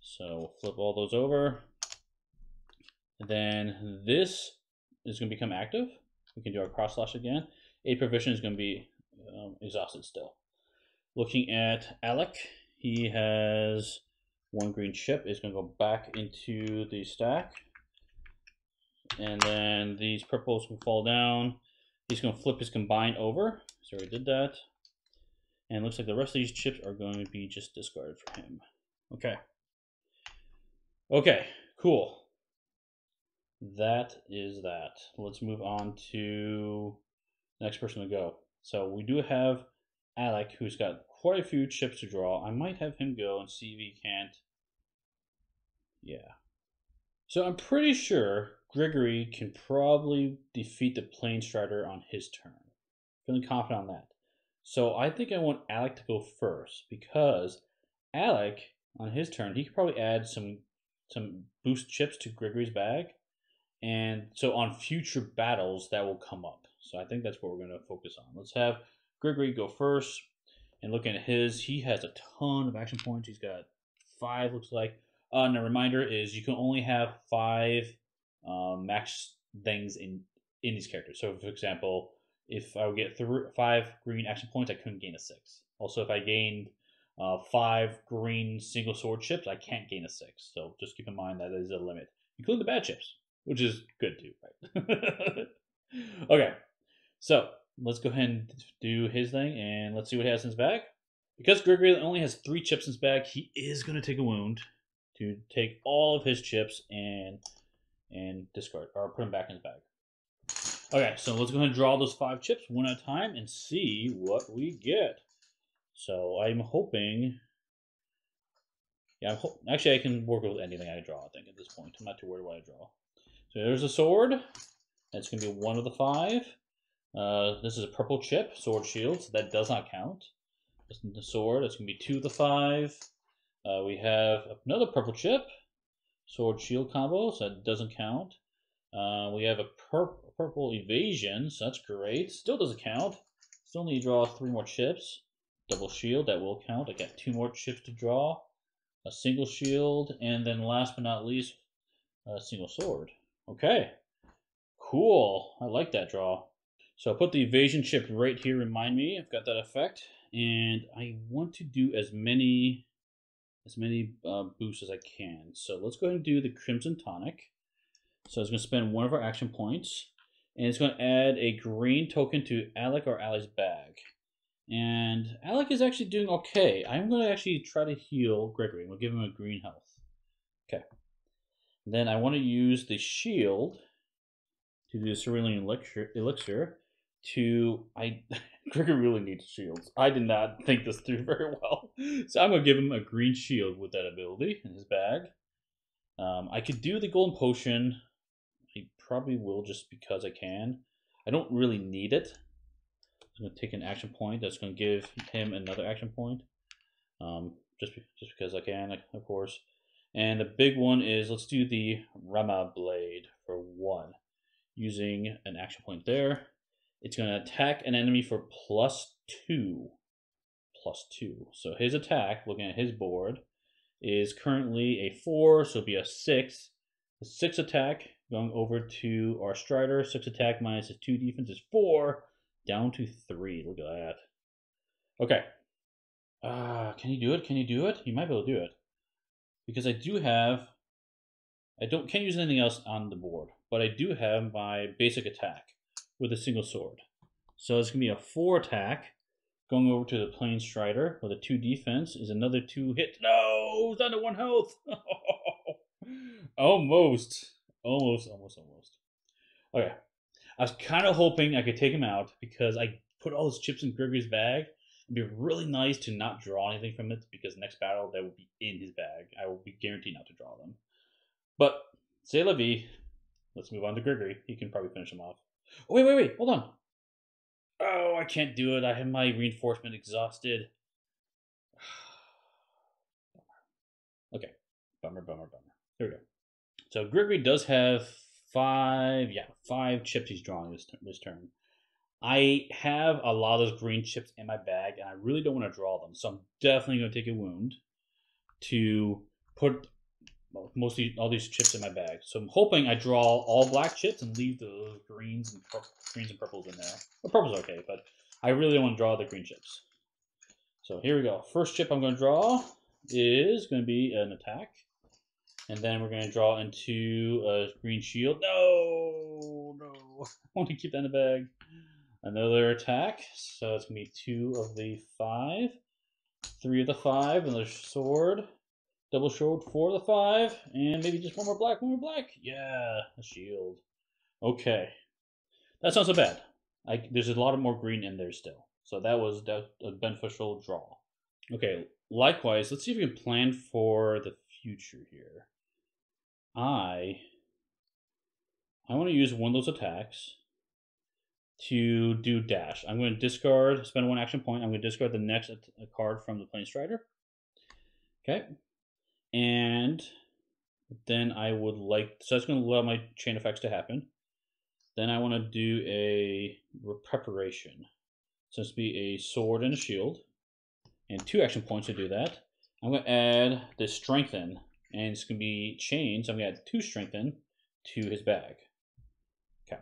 So we'll flip all those over. And then this is going to become active. We can do our cross slash again. A provision is going to be um, exhausted still. Looking at Alec, he has one green chip is going to go back into the stack. And then these purples will fall down. He's going to flip his combine over. So we did that. And looks like the rest of these chips are going to be just discarded for him. Okay. Okay, cool. That is that. Let's move on to next person to go. So we do have Alec, who's got quite a few chips to draw. I might have him go and see if he can't. Yeah. So I'm pretty sure Grigory can probably defeat the Plane Strider on his turn. Feeling confident on that. So I think I want Alec to go first because Alec on his turn he could probably add some some boost chips to Grigory's bag, and so on future battles that will come up. So I think that's what we're going to focus on. Let's have Grigory go first. And looking at his, he has a ton of action points. He's got five, looks like. Uh, and a reminder is you can only have five um, max things in in these characters. So, for example, if I would get th- five green action points, I couldn't gain a six. Also, if I gained uh, five green single sword chips, I can't gain a six. So just keep in mind that is a limit, including the bad chips, which is good too, right? okay, so let's go ahead and do his thing, and let's see what he has in his bag. Because Grigory only has three chips in his bag, he is going to take a wound to take all of his chips and and discard or put them back in his bag. Okay, so let's go ahead and draw those five chips one at a time and see what we get. So I'm hoping. Yeah, I'm ho- actually I can work with anything I draw. I think at this point, I'm not too worried what I draw. So there's a sword. That's going to be one of the five. Uh, this is a purple chip, sword shield, so that does not count. The sword. That's going to be two of the five. Uh, we have another purple chip, sword shield combo, so that doesn't count. Uh, we have a pur- purple evasion, so that's great. Still doesn't count. Still need to draw three more chips. Double shield, that will count. I got two more chips to draw. A single shield, and then last but not least, a single sword. Okay. Cool. I like that draw. So I'll put the evasion chip right here, remind me. I've got that effect. And I want to do as many as many uh, boosts as I can. So let's go ahead and do the Crimson Tonic. So it's going to spend one of our action points. And it's going to add a green token to Alec or Ali's bag. And Alec is actually doing okay. I'm going to actually try to heal Grigory. We'll give him a green health. Okay. Then I want to use the shield to do the cerulean elixir, elixir to I Grigory really needs shields. I did not think this through very well, so I'm gonna give him a green shield with that ability in his bag. Um, I could do the golden potion. I probably will just because I can. I don't really need it. I'm gonna take an action point. That's gonna give him another action point. Um, just be, just because I can, of course. And the big one is let's do the Remnant Blade for one, using an action point there. It's going to attack an enemy for plus two. Plus two. So his attack, looking at his board, is currently a four, so it'll be a six. The six attack going over to our Strider. Six attack minus his two defense is four, down to three. Look at that. Okay. Uh, can you do it? Can you do it? You might be able to do it. Because I do have. I don't can't use anything else on the board, but I do have my basic attack with a single sword. So it's going to be a four attack. Going over to the Plane Strider with a two defense is another two hit. No, down to one health. almost, almost, almost, almost. Okay, I was kind of hoping I could take him out because I put all those chips in Grigory's bag. It'd be really nice to not draw anything from it because next battle that will be in his bag. I will be guaranteed not to draw them. But say la vie. Let's move on to Grigory. He can probably finish him off. Oh, wait, wait, wait. Hold on. Oh, I can't do it. I have my reinforcement exhausted. okay. Bummer, bummer, bummer. There we go. So Grigory does have five, yeah, five chips he's drawing this, this turn. I have a lot of those green chips in my bag, and I really don't want to draw them. So I'm definitely going to take a wound to put mostly all these chips in my bag. So I'm hoping I draw all black chips and leave the greens and greens and purples in there. The purple's okay, but I really want to draw the green chips. So here we go. First chip I'm going to draw is going to be an attack. And then we're going to draw into a green shield. No, no. I want to keep that in the bag. Another attack. So it's going to be two of the five, three of the five, another sword, double sword, four of the five, and maybe just one more black, one more black. Yeah, a shield. Okay. That's not so bad. I, there's a lot of more green in there still. So that was a beneficial draw. Okay, likewise, let's see if we can plan for the future here. I I want to use one of those attacks to do dash. I'm going to discard, spend one action point. I'm going to discard the next card from the Plane Strider. Okay. And then I would like, so that's going to allow my chain effects to happen. Then I want to do a preparation. So it's be a sword and a shield. And two action points to do that. I'm going to add the strengthen and it's going to be chains. I'm going to add two strengthen to his bag. Okay.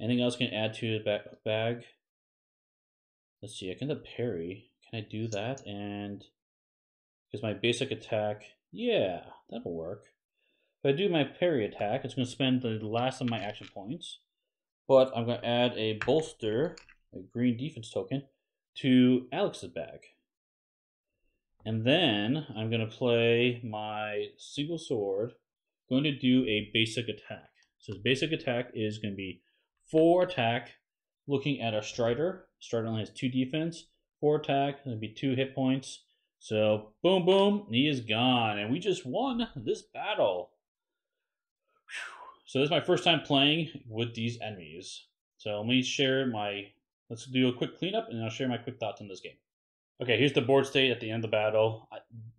Anything else can add to the bag? Let's see, I can the parry. Can I do that? And because my basic attack, yeah, that'll work. If I do my parry attack, it's going to spend the last of my action points. But I'm going to add a bolster, a green defense token, to Alex's bag. And then I'm going to play my single sword, going to do a basic attack. So his basic attack is going to be four attack, looking at our Strider. Strider only has two defense, four attack, going to be two hit points. So boom, boom, he is gone. And we just won this battle. So this is my first time playing with these enemies. So let me share my, let's do a quick cleanup and I'll share my quick thoughts on this game. Okay, here's the board state at the end of the battle.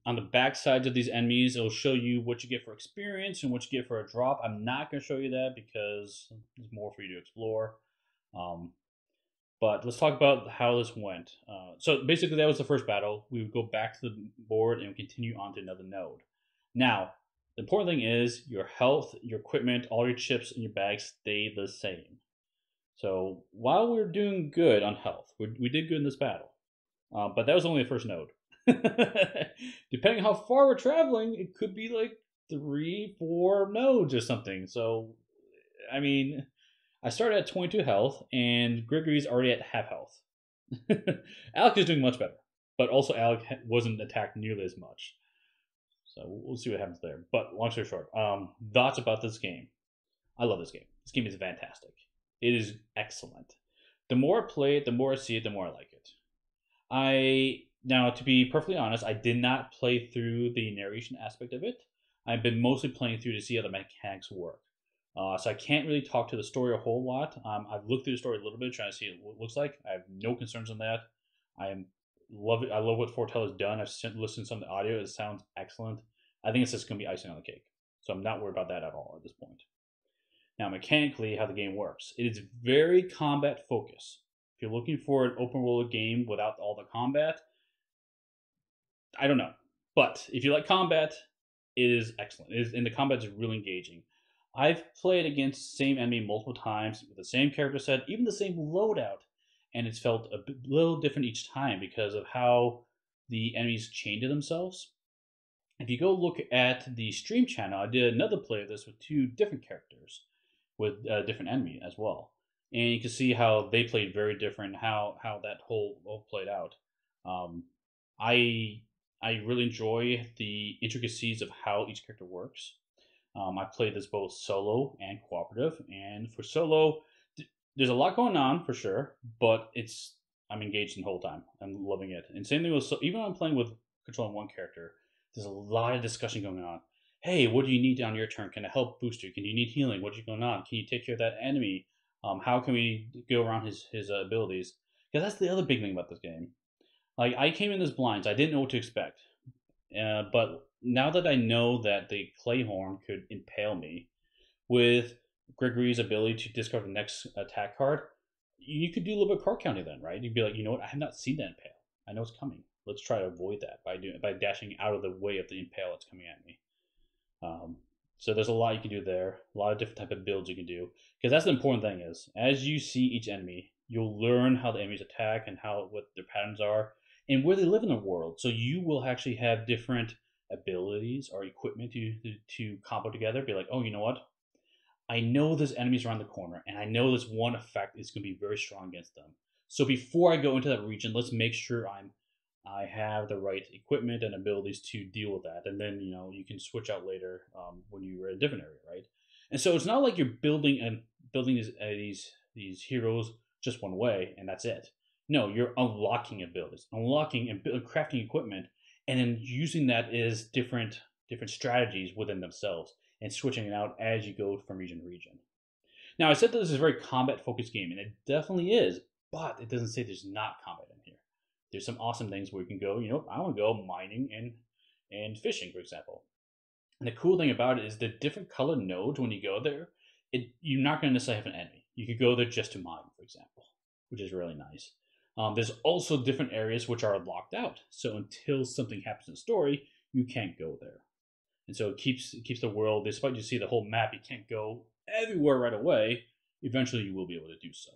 On the back sides of these enemies, it'll show you what you get for experience and what you get for a drop. I'm not going to show you that because there's more for you to explore. Um, but let's talk about how this went. Uh, so basically, that was the first battle. We would go back to the board and continue on to another node. Now, the important thing is your health, your equipment, all your chips in your bag stay the same. So while we're doing good on health, we, we did good in this battle. Uh, but that was only the first node. Depending how far we're traveling, it could be like three, four nodes or something. So, I mean, I started at 22 health, and Grigory's already at half health. Alec is doing much better, but also Alec wasn't attacked nearly as much. So we'll see what happens there. But long story short, um, thoughts about this game. I love this game. This game is fantastic. It is excellent. The more I play it, the more I see it, the more I like it. I now, to be perfectly honest, I did not play through the narration aspect of it. I've been mostly playing through to see how the mechanics work. Uh, so I can't really talk to the story a whole lot. Um, I've looked through the story a little bit, trying to see what it looks like. I have no concerns on that. I am love it. I love what Forteller has done. I've listened to some of the audio. It sounds excellent. I think it's just going to be icing on the cake. So I'm not worried about that at all at this point. Now, mechanically, how the game works. It is very combat focused. If you're looking for an open world game without all the combat, I don't know. But if you like combat, it is excellent. It is, and the combat is really engaging. I've played against the same enemy multiple times with the same character set, even the same loadout, and it's felt a little different each time because of how the enemies change themselves. If you go look at the stream channel, I did another play of this with two different characters with a different enemy as well and you can see how they played very different. How how that whole, whole played out. Um, I I really enjoy the intricacies of how each character works. Um, I played this both solo and cooperative, and for solo, th- there's a lot going on for sure, but it's I'm engaged the whole time. I'm loving it. And same thing with so even when I'm playing with controlling one character, there's a lot of discussion going on. Hey, what do you need on your turn? Can I help boost you? Can you need healing? What's going on? Can you take care of that enemy? Um, how can we go around his his uh, abilities? Because that's the other big thing about this game. Like I came in as blinds, I didn't know what to expect. Uh, but now that I know that the clay horn could impale me, with Grigory's ability to discard the next attack card, you could do a little bit of card counting then, right? You'd be like, you know what, I have not seen that impale. I know it's coming. Let's try to avoid that by doing by dashing out of the way of the impale that's coming at me. Um, so there's a lot you can do there, a lot of different type of builds you can do. Because that's the important thing is, as you see each enemy, you'll learn how the enemies attack and how what their patterns are and where they live in the world. So you will actually have different abilities or equipment to, to, to combo together. Be like, oh, you know what? I know there's enemies around the corner, and I know this one effect is going to be very strong against them. So before I go into that region, let's make sure I'm I have the right equipment and abilities to deal with that, and then you know you can switch out later um, when you're in a different area, right? And so it's not like you're building and building these uh, these these heroes just one way and that's it. No, you're unlocking abilities, unlocking and crafting equipment, and then using that as different different strategies within themselves and switching it out as you go from region to region. Now, I said that this is a very combat focused game, and it definitely is, but it doesn't say there's not combat in here. There's some awesome things where you can go, you know, I want to go mining and and fishing, for example. And the cool thing about it is the different color nodes when you go there, it you're not going to necessarily have an enemy. You could go there just to mine, for example, which is really nice. Um, there's also different areas which are locked out. So until something happens in the story, you can't go there. And so it keeps it keeps the world, despite you see the whole map, you can't go everywhere right away. Eventually, you will be able to do so.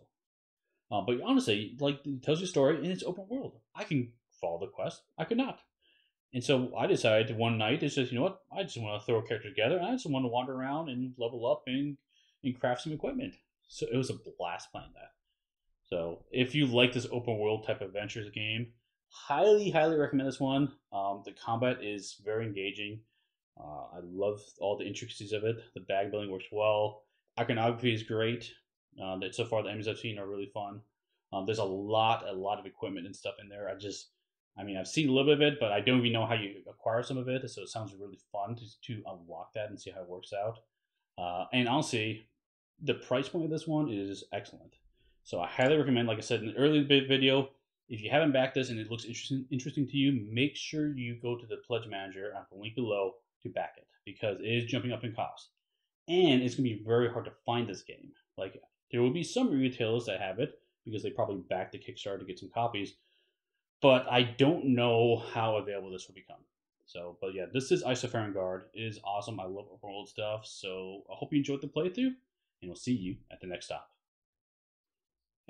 Um, but honestly, like it tells you a story and it's open world. I can follow the quest. I could not. And so I decided one night, it's just, you know what, I just want to throw a character together and I just want to wander around and level up and, and craft some equipment. So it was a blast playing that. So if you like this open world type adventures game, highly, highly recommend this one. Um, the combat is very engaging. Uh, I love all the intricacies of it. The bag building works well. Iconography is great. Uh, that so far the enemies I've seen are really fun. Um, there's a lot, a lot of equipment and stuff in there. I just I mean, I've seen a little bit of it, but I don't even know how you acquire some of it. So it sounds really fun to, to unlock that and see how it works out. Uh, and honestly, the price point of this one is excellent. So I highly recommend, like I said in the early video, if you haven't backed this and it looks interesting interesting to you, make sure you go to the pledge manager at the link below to back it because it is jumping up in cost. And it's gonna be very hard to find this game. Like there will be some retailers that have it because they probably backed the Kickstarter to get some copies, but I don't know how available this will become. So, but yeah, this is Isofarian Guard. It is awesome. I love world stuff. So I hope you enjoyed the playthrough, and we'll see you at the next stop.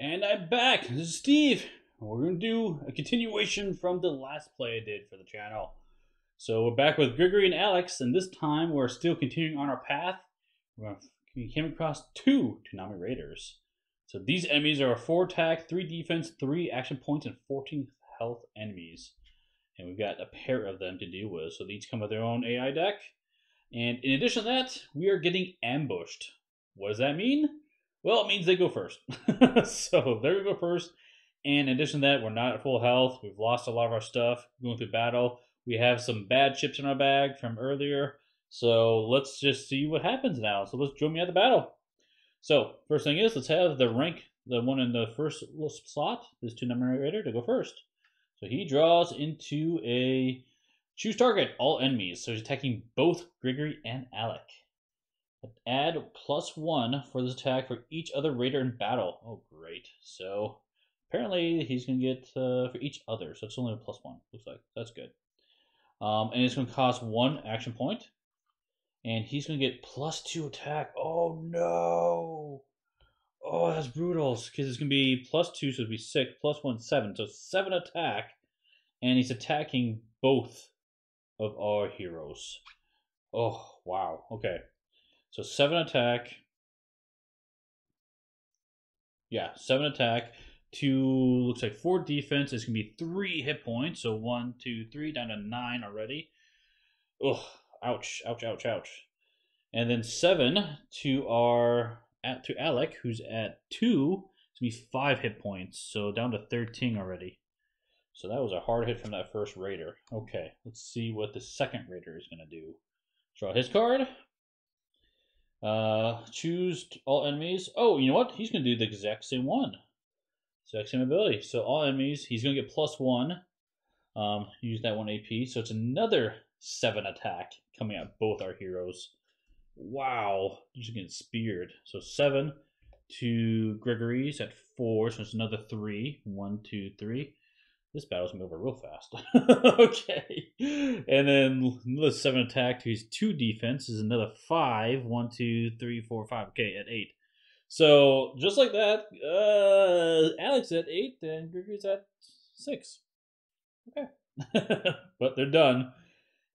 And I'm back. This is Steve. We're gonna do a continuation from the last play I did for the channel. So we're back with Grigory and Alex, and this time we're still continuing on our path. We came across two Toonami Raiders. So these enemies are 4 attack, 3 defense, 3 action points, and 14 health enemies. And we've got a pair of them to deal with. So these come with their own AI deck. And in addition to that, we are getting ambushed. What does that mean? Well, it means they go first. so they're to go first. And in addition to that, we're not at full health. We've lost a lot of our stuff going through battle. We have some bad chips in our bag from earlier. So let's just see what happens now. So let's join me at the battle. So first thing is, let's have the rank, the one in the first slot, this Toonami Raider, to go first. So he draws into a choose target, all enemies. So he's attacking both Grigory and Alec. Add plus one for this attack for each other raider in battle. Oh, great. So apparently he's going to get uh, for each other. So it's only a plus one, looks like. That's good. Um, and it's going to cost one action point. And he's going to get plus two attack. Oh, no. Oh, that's brutal. Because it's going to be plus two, so it'll be six, plus one, seven. So seven attack. And he's attacking both of our heroes. Oh, wow. Okay. So seven attack. Yeah, seven attack. Two, looks like four defense. It's going to be three hit points. So one, two, three, down to nine already. Oh, ouch, ouch, ouch, ouch. And then seven to our at to Alec, who's at two. It's gonna be five hit points, so down to thirteen already. So that was a hard hit from that first raider. Okay, let's see what the second raider is gonna do. Draw his card. Uh, choose all enemies. Oh, you know what? He's gonna do the exact same one. Exact same ability. So all enemies, he's gonna get plus one. Um, use that one AP. So it's another seven attack coming at both our heroes. Wow, he's getting speared. So seven to Grigory's at four, so it's another three. One, two, three. This battle's gonna be over real fast. okay. And then another seven attack to his two defense is another five. One, two, three, four, five. Okay, at eight. So just like that, uh Alex at eight and Grigory's at six. Okay. but they're done.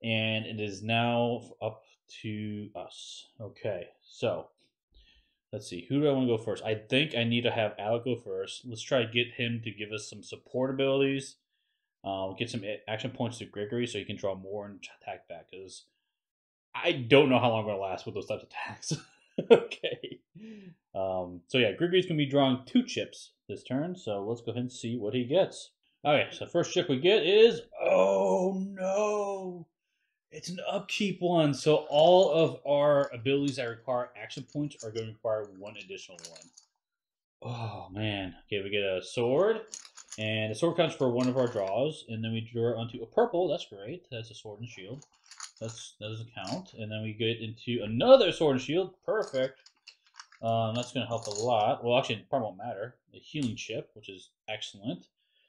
and it is now up to us. Okay, so let's see. Who do I want to go first? I think I need to have Alec go first. Let's try to get him to give us some support abilities. Uh, get some action points to Grigory so he can draw more and attack back. Because I don't know how long I'm going to last with those types of attacks. okay. Um, so yeah, Grigory's going to be drawing two chips this turn. So let's go ahead and see what he gets. Okay, so first chip we get is oh no, it's an upkeep one. So all of our abilities that require action points are going to require one additional one. Oh man. Okay, we get a sword, and the sword counts for one of our draws, and then we draw onto a purple. That's great. That's a sword and shield. That's that doesn't count. And then we get into another sword and shield. Perfect. Um, that's going to help a lot. Well, actually, it probably won't matter. A healing chip, which is excellent.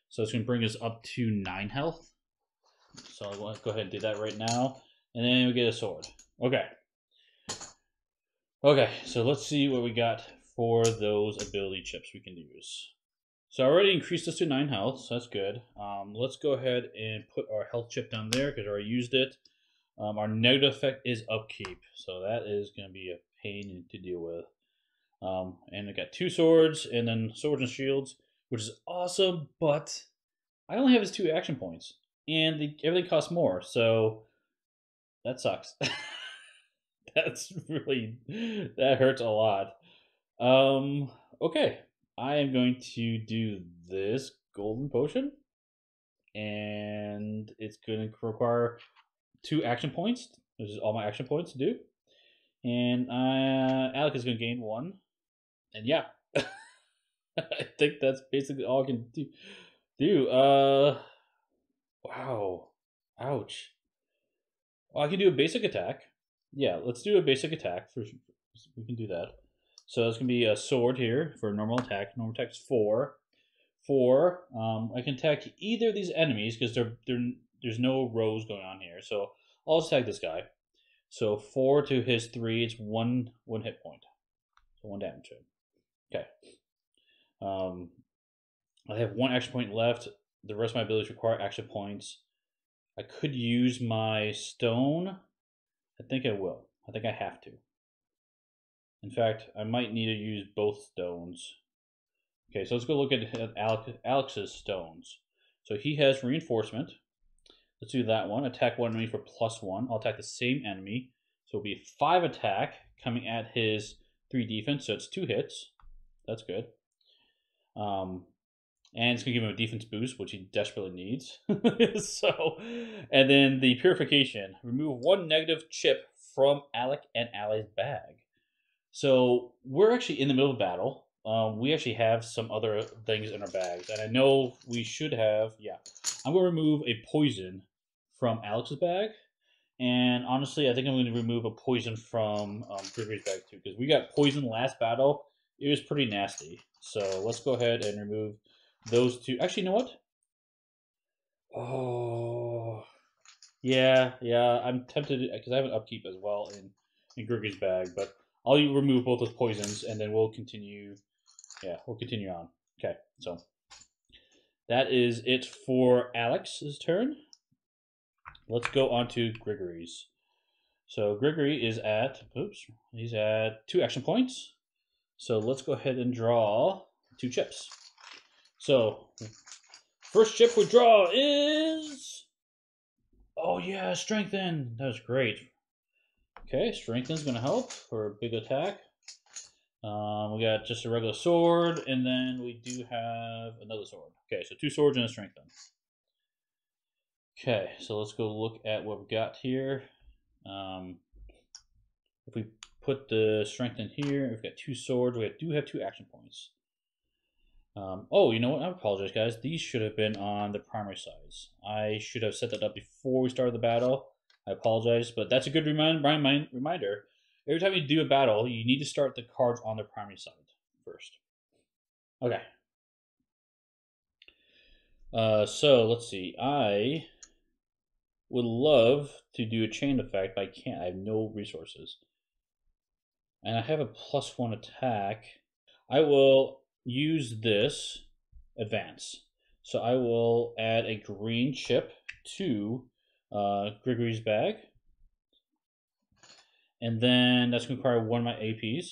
So it's going to bring us up to 9 health. So I want to go ahead and do that right now. And then we get a sword. Okay. Okay, so let's see what we got for those ability chips we can use. So I already increased this to 9 health, so that's good. Um, let's go ahead and put our health chip down there because I already used it. Um, our negative effect is upkeep, so that is going to be a pain to deal with. Um, and I got two swords and then swords and shields, which is awesome, but I only have his two action points, and the, everything costs more, so that sucks. That's really that hurts a lot. Um, okay, I am going to do this golden potion, and it's going to require two action points. This is all my action points to do, and uh, Alec is going to gain one, and yeah, I think that's basically all I can do. Do uh, wow, ouch. Well, I can do a basic attack. Yeah, let's do a basic attack. For we can do that. So it's gonna be a sword here for normal attack. Normal attack is four. Four. Um, I can attack either of these enemies because they're, they're there's no rows going on here. So I'll attack this guy. So four to his three. It's one one hit point. So one damage to him. Okay. Um, I have one action point left. The rest of my abilities require action points. I could use my stone. I think I will. I think I have to. In fact, I might need to use both stones. Okay, so let's go look at Alex, Alex's stones. So he has reinforcement. Let's do that one. Attack one enemy for plus one. I'll attack the same enemy. So it'll be five attack coming at his three defense. So it's two hits. That's good. Um, and it's going to give him a defense boost, which he desperately needs. so, and then the purification remove one negative chip from Alec and Ally's bag. So we're actually in the middle of battle. Um, we actually have some other things in our bags, and I know we should have. Yeah, I'm going to remove a poison from Alex's bag, and honestly, I think I'm going to remove a poison from um, Grigory's bag too, because we got poison last battle. It was pretty nasty. So let's go ahead and remove those two. Actually, you know what? Oh, yeah, yeah. I'm tempted because I have an upkeep as well in in Grigory's bag, but I'll remove both those poisons and then we'll continue. Yeah, we'll continue on. Okay, so that is it for Alex's turn. Let's go on to Grigory's. So Grigory is at, oops, he's at two action points. So let's go ahead and draw two chips. So, first chip we draw is. Oh, yeah, strengthen. That's great. Okay, strengthen's going to help for a big attack. Um, we got just a regular sword, and then we do have another sword. Okay, so two swords and a strengthen. Okay, so let's go look at what we've got here. Um, if we put the strengthen here, we've got two swords. We do have two action points. Um, oh, you know what? I apologize, guys. These should have been on the primary sides. I should have set that up before we started the battle. I apologize, but that's a good remind, remind, reminder. Every time you do a battle, you need to start the cards on the primary side first. Okay. Uh, so let's see. I would love to do a chain effect, but I can't. I have no resources. And I have a plus one attack. I will use this advance. So I will add a green chip to uh, Grigory's bag. And then that's going to require one of my APs.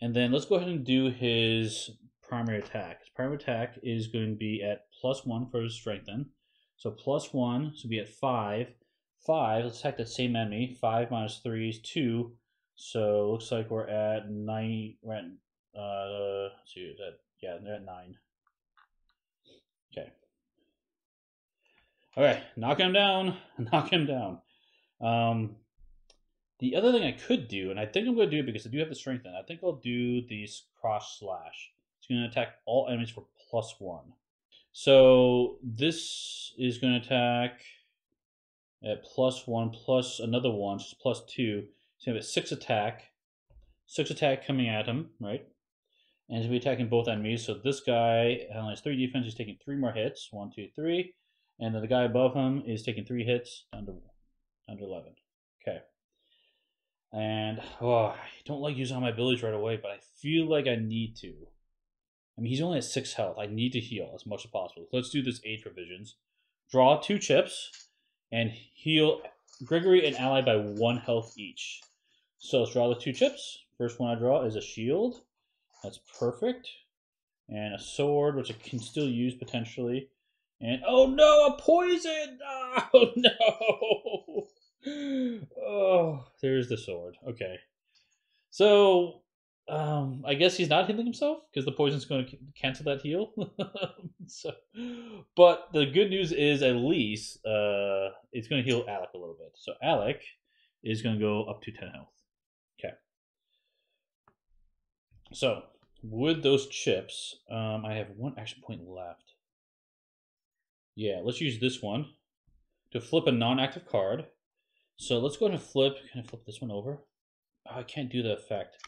And then let's go ahead and do his primary attack. His primary attack is going to be at plus one for his strengthen. So plus one, so be at five. Five, let's attack that same enemy. Five minus three is two. So looks like we're at nine. We're at, uh, let's see, is that, yeah, they're at nine. Okay. Okay, knock him down. Knock him down. Um, the other thing I could do, and I think I'm going to do it because I do have the strength in, I think I'll do the cross slash. It's going to attack all enemies for plus one. So this is going to attack at plus one, plus another one, so it's plus two. So to have a six attack. Six attack coming at him, right? And he's going to be attacking both enemies. So this guy only has three defense. He's taking three more hits. One, two, three. And then the guy above him is taking three hits down to 11. Okay. And oh, I don't like using all my abilities right away, but I feel like I need to. I mean, he's only at six health. I need to heal as much as possible. Let's do this aid provisions. Draw two chips and heal Grigory and ally by one health each. So let's draw the two chips. First one I draw is a shield. That's perfect. And a sword, which I can still use potentially. And oh no, a poison! Oh no! Oh, there's the sword. Okay. So, um, I guess he's not healing himself because the poison's going to cancel that heal. so, but the good news is at least uh, it's going to heal Alec a little bit. So Alec is going to go up to ten health. Okay. So with those chips, um, I have one action point left. Yeah, let's use this one to flip a non-active card. So let's go ahead and flip. Can I flip this one over? Oh, I can't do the effect.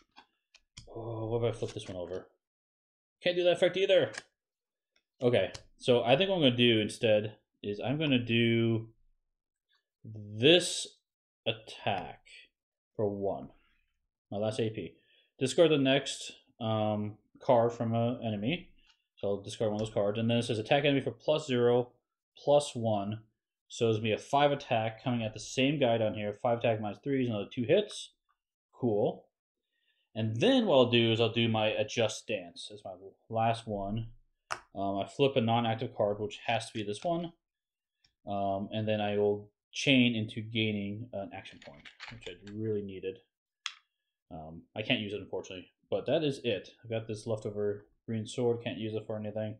Oh, what if I flip this one over? Can't do that effect either. Okay, so I think what I'm going to do instead is I'm going to do this attack for one. My last AP. Discard the next um, card from an enemy. So I'll discard one of those cards. And then it says attack enemy for plus zero, plus one. So it's going to be a five attack coming at the same guy down here. Five attack minus three is another two hits. Cool. And then what I'll do is I'll do my adjust stance as my last one. Um, I flip a non-active card, which has to be this one. Um, and then I will chain into gaining an action point, which I really needed. Um, I can't use it, unfortunately. But that is it. I've got this leftover green sword. Can't use it for anything.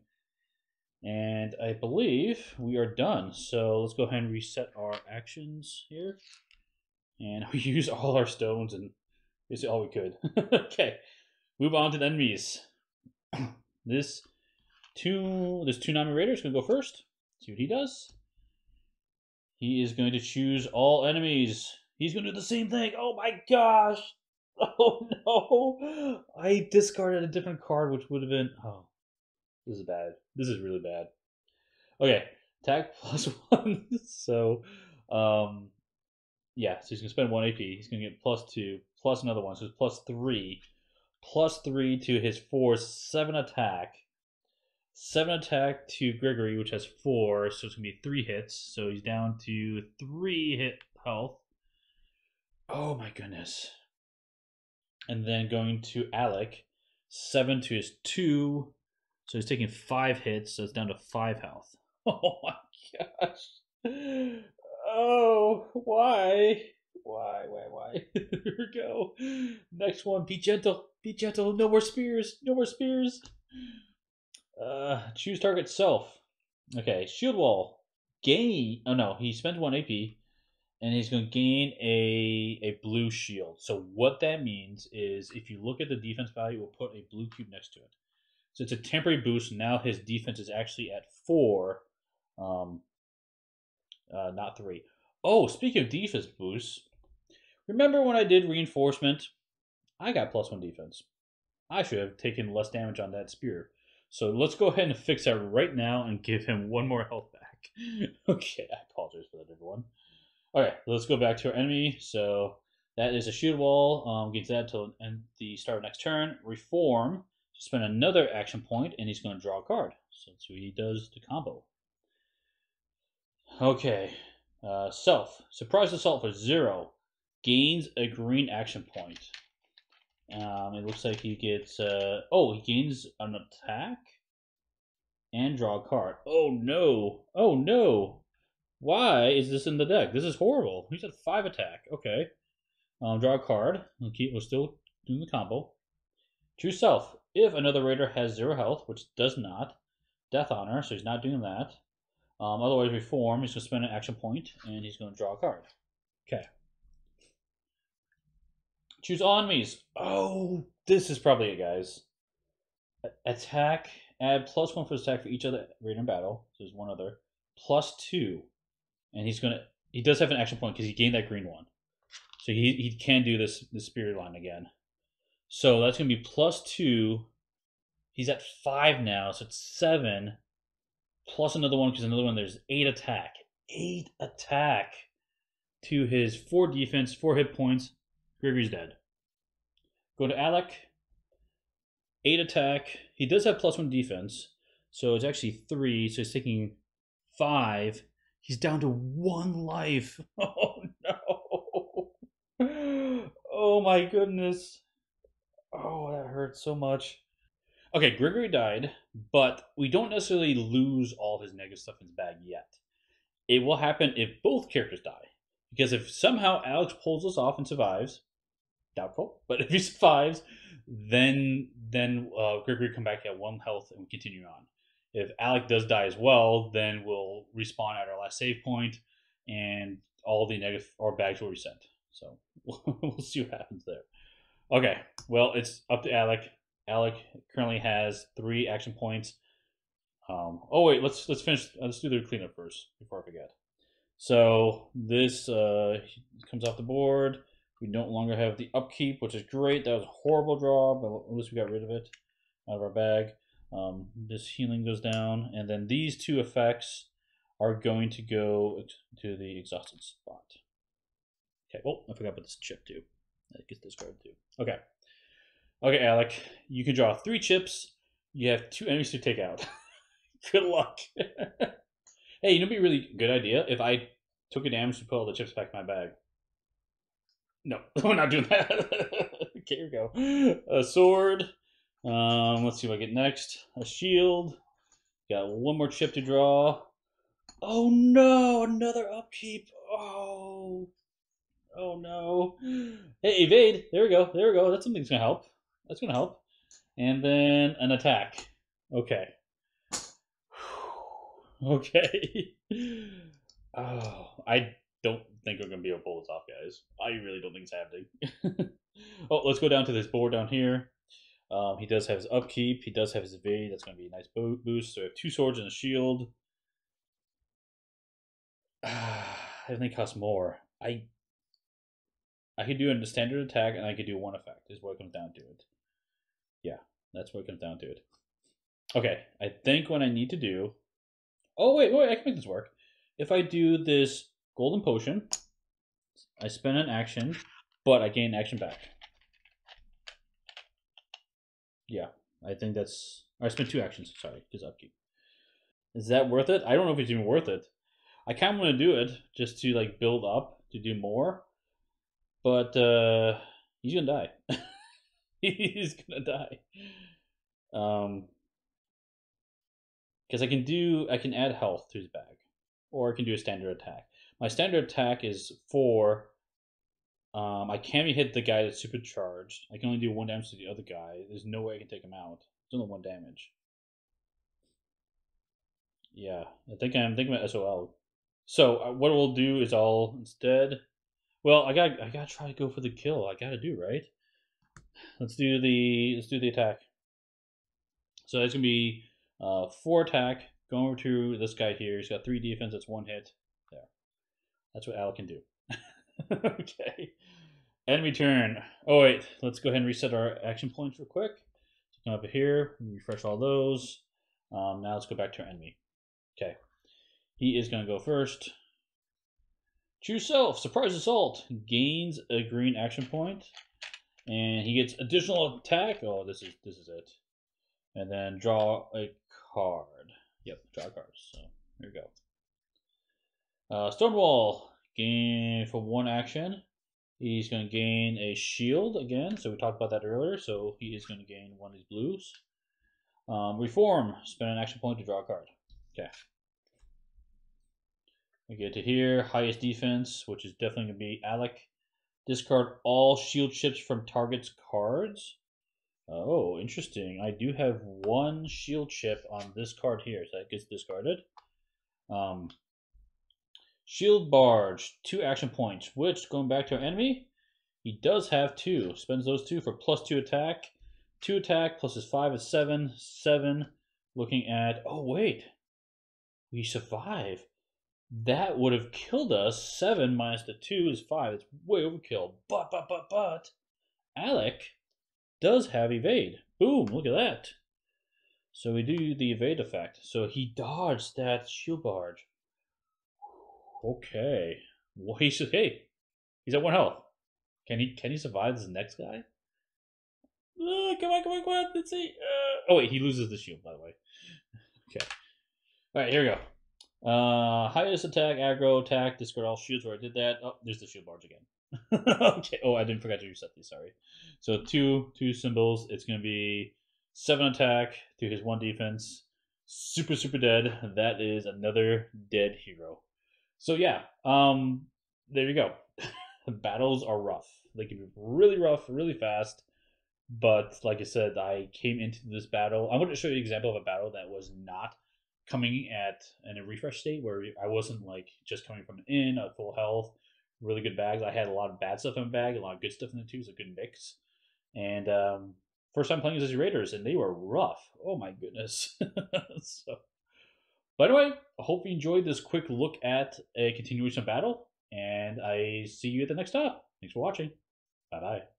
And I believe we are done. So let's go ahead and reset our actions here. And we use all our stones and basically all we could. okay, move on to the enemies. this two, this two Raider is to go first. See what he does. He is going to choose all enemies. He's going to do the same thing. Oh my gosh. Oh no. I discarded a different card, which would have been. Oh, this is bad. This is really bad. Okay, attack plus one. so, um, yeah, so he's gonna spend one AP. He's gonna get plus two, plus another one, so it's plus three, plus three to his four, seven attack, seven attack to Grigory, which has four, so it's gonna be three hits. So he's down to three hit health. Oh my goodness. And then going to Alec, seven to his two, so he's taking five hits, so it's down to five health. Oh my gosh. Oh, why? Why, why, why? Here we go. Next one, be gentle. Be gentle. No more spears. No more spears. Uh, choose target self. Okay, shield wall. Gain. Oh no, he spent one AP, and he's going to gain a a blue shield. So what that means is, if you look at the defense value, we'll put a blue cube next to it. So it's a temporary boost. Now his defense is actually at four, um, uh, not three. Oh, speaking of defense boosts, remember when I did reinforcement? I got plus one defense. I should have taken less damage on that spear. So let's go ahead and fix that right now and give him one more health back. okay, I apologize for that, everyone. Okay, let's go back to our enemy. So that is a shield wall. Um, gets that till the start of next turn. Reform spend another action point, and he's going to draw a card. So let's what he does to combo. Okay. Uh, self. Surprise assault for zero. Gains a green action point. Um, it looks like he gets. Uh, oh, he gains an attack and draw a card. Oh no! Oh no! Why is this in the deck? This is horrible. He's at five attack. Okay. Um, draw a card. We'll keep. We're still doing the combo. True self. If another raider has zero health, which does not, Death Honor, so he's not doing that. Um, otherwise, reform. He's going to spend an action point, and he's going to draw a card. Okay. Choose all enemies. Oh, this is probably it, guys. Attack. Add plus one for attack for each other raider in battle. So there's one other. Plus two. And he's to. He does have an action point because he gained that green one. So he, he can do this, this spirit line again. So that's to be plus two. He's at five now, so it's seven. Plus another one because another one there's eight attack. Eight attack to his four defense, four hit points. Grigory's dead. Go to Alec. Eight attack. He does have plus one defense, so it's actually three. So he's taking five. He's down to one life. Oh no! Oh my goodness! Oh, that hurts so much. Okay, Grigory died, but we don't necessarily lose all his negative stuff in his bag yet. It will happen if both characters die. Because if somehow Alex pulls us off and survives, doubtful, but if he survives, then then uh, Grigory come back at one health and we continue on. If Alec does die as well, then we'll respawn at our last save point, and all the negative or bags will reset. So we'll see what happens there. Okay, well, it's up to Alec. Alec currently has three action points. Um, oh wait, let's let's finish. Let's do the cleanup first before I forget. So this uh, comes off the board. We no longer have the upkeep, which is great. That was a horrible draw, but at least we got rid of it out of our bag. Um, this healing goes down, and then these two effects are going to go to the exhausted spot. Okay. Oh, I forgot about this chip too. That gets discarded too. Okay. Okay, Alec. You can draw three chips. You have two enemies to take out. Good luck. hey, you know, be a really good idea if I took a damage to put all the chips back in my bag. No, we're not doing that. okay, here we go. A sword. Um, let's see what I get next. A shield. Got one more chip to draw. Oh no, another upkeep. Oh. Oh no. Hey, evade. There we go. There we go. That's something that's gonna help. That's gonna help. And then an attack. Okay. okay. oh, I don't think we're gonna be able to pull this off, guys. I really don't think it's happening. oh, let's go down to this board down here. Um, he does have his upkeep. He does have his evade. That's going to be a nice boost. So we have two swords and a shield. I Everything costs more. I I could do a standard attack and I could do one effect. Is what it comes down to it. Yeah, that's what it comes down to it. Okay, I think what I need to do. Oh wait, wait, I can make this work. If I do this golden potion, I spend an action, but I gain action back. Yeah, I think that's. I spent two actions. Sorry, because upkeep. Is that worth it? I don't know if it's even worth it. I kind of want to do it just to like build up to do more, but uh he's gonna die. he's gonna die. Um, because I can do I can add health to his bag, or I can do a standard attack. My standard attack is four um, I can't even hit the guy that's supercharged. I can only do one damage to the other guy. There's no way I can take him out. It's only one damage. Yeah, I think I'm thinking about SOL. So uh, what we'll do is I'll instead. Well, I got I gotta try to go for the kill. I gotta do right. Let's do the let's do the attack. So that's gonna be uh, four attack. Going over to this guy here. He's got three defense. That's one hit. There. That's what Al can do. okay. Enemy turn. Oh wait, let's go ahead and reset our action points real quick. So come over here, refresh all those. Um, now let's go back to our enemy. Okay. He is going to go first. Choose self. Surprise assault. Gains a green action point. And he gets additional attack. Oh, this is this is it. And then draw a card. Yep, draw cards. So here we go. Uh, Stonewall, gain for one action. He's going to gain a shield again, so we talked about that earlier, so he is going to gain one of these blues. Um, reform, spend an action point to draw a card. Okay. We get to here, highest defense, which is definitely going to be Alec. Discard all shield chips from target's cards. Oh, interesting. I do have one shield chip on this card here, so that gets discarded. Um, shield Barge, two action points, which, going back to our enemy, he does have two. Spends those two for plus two attack. Two attack plus his five is seven. Seven. Looking at, oh, wait. We survive. That would have killed us. Seven minus the two is five. It's way overkill. But, but, but, but, Alec does have evade. Boom, look at that. So we do the evade effect. So he dodged that shield barge. Okay. Well, he should, hey, he's at one health. Can he can he survive this next guy? Uh, come on, come on, come on. Let's see. Uh, oh wait, he loses the shield, by the way. Okay. All right, here we go. Uh, highest attack, aggro attack, discard all shields where I did that. Oh, there's the shield barge again. okay. Oh, I didn't forget to reset these. Sorry. So two two symbols. It's gonna be seven attack to his one defense. Super super dead. That is another dead hero. So yeah, um, there you go. Battles are rough. They can be really rough, really fast. But like I said, I came into this battle. I'm going to show you an example of a battle that was not coming at in a refresh state where I wasn't like just coming from inn at full health, really good bags. I had a lot of bad stuff in my bag, a lot of good stuff in the. It's a good mix. And um, first time playing as the Raiders, and they were rough. Oh my goodness. so, by the way, I hope you enjoyed this quick look at a continuation battle, and I see you at the next stop. Thanks for watching. Bye bye.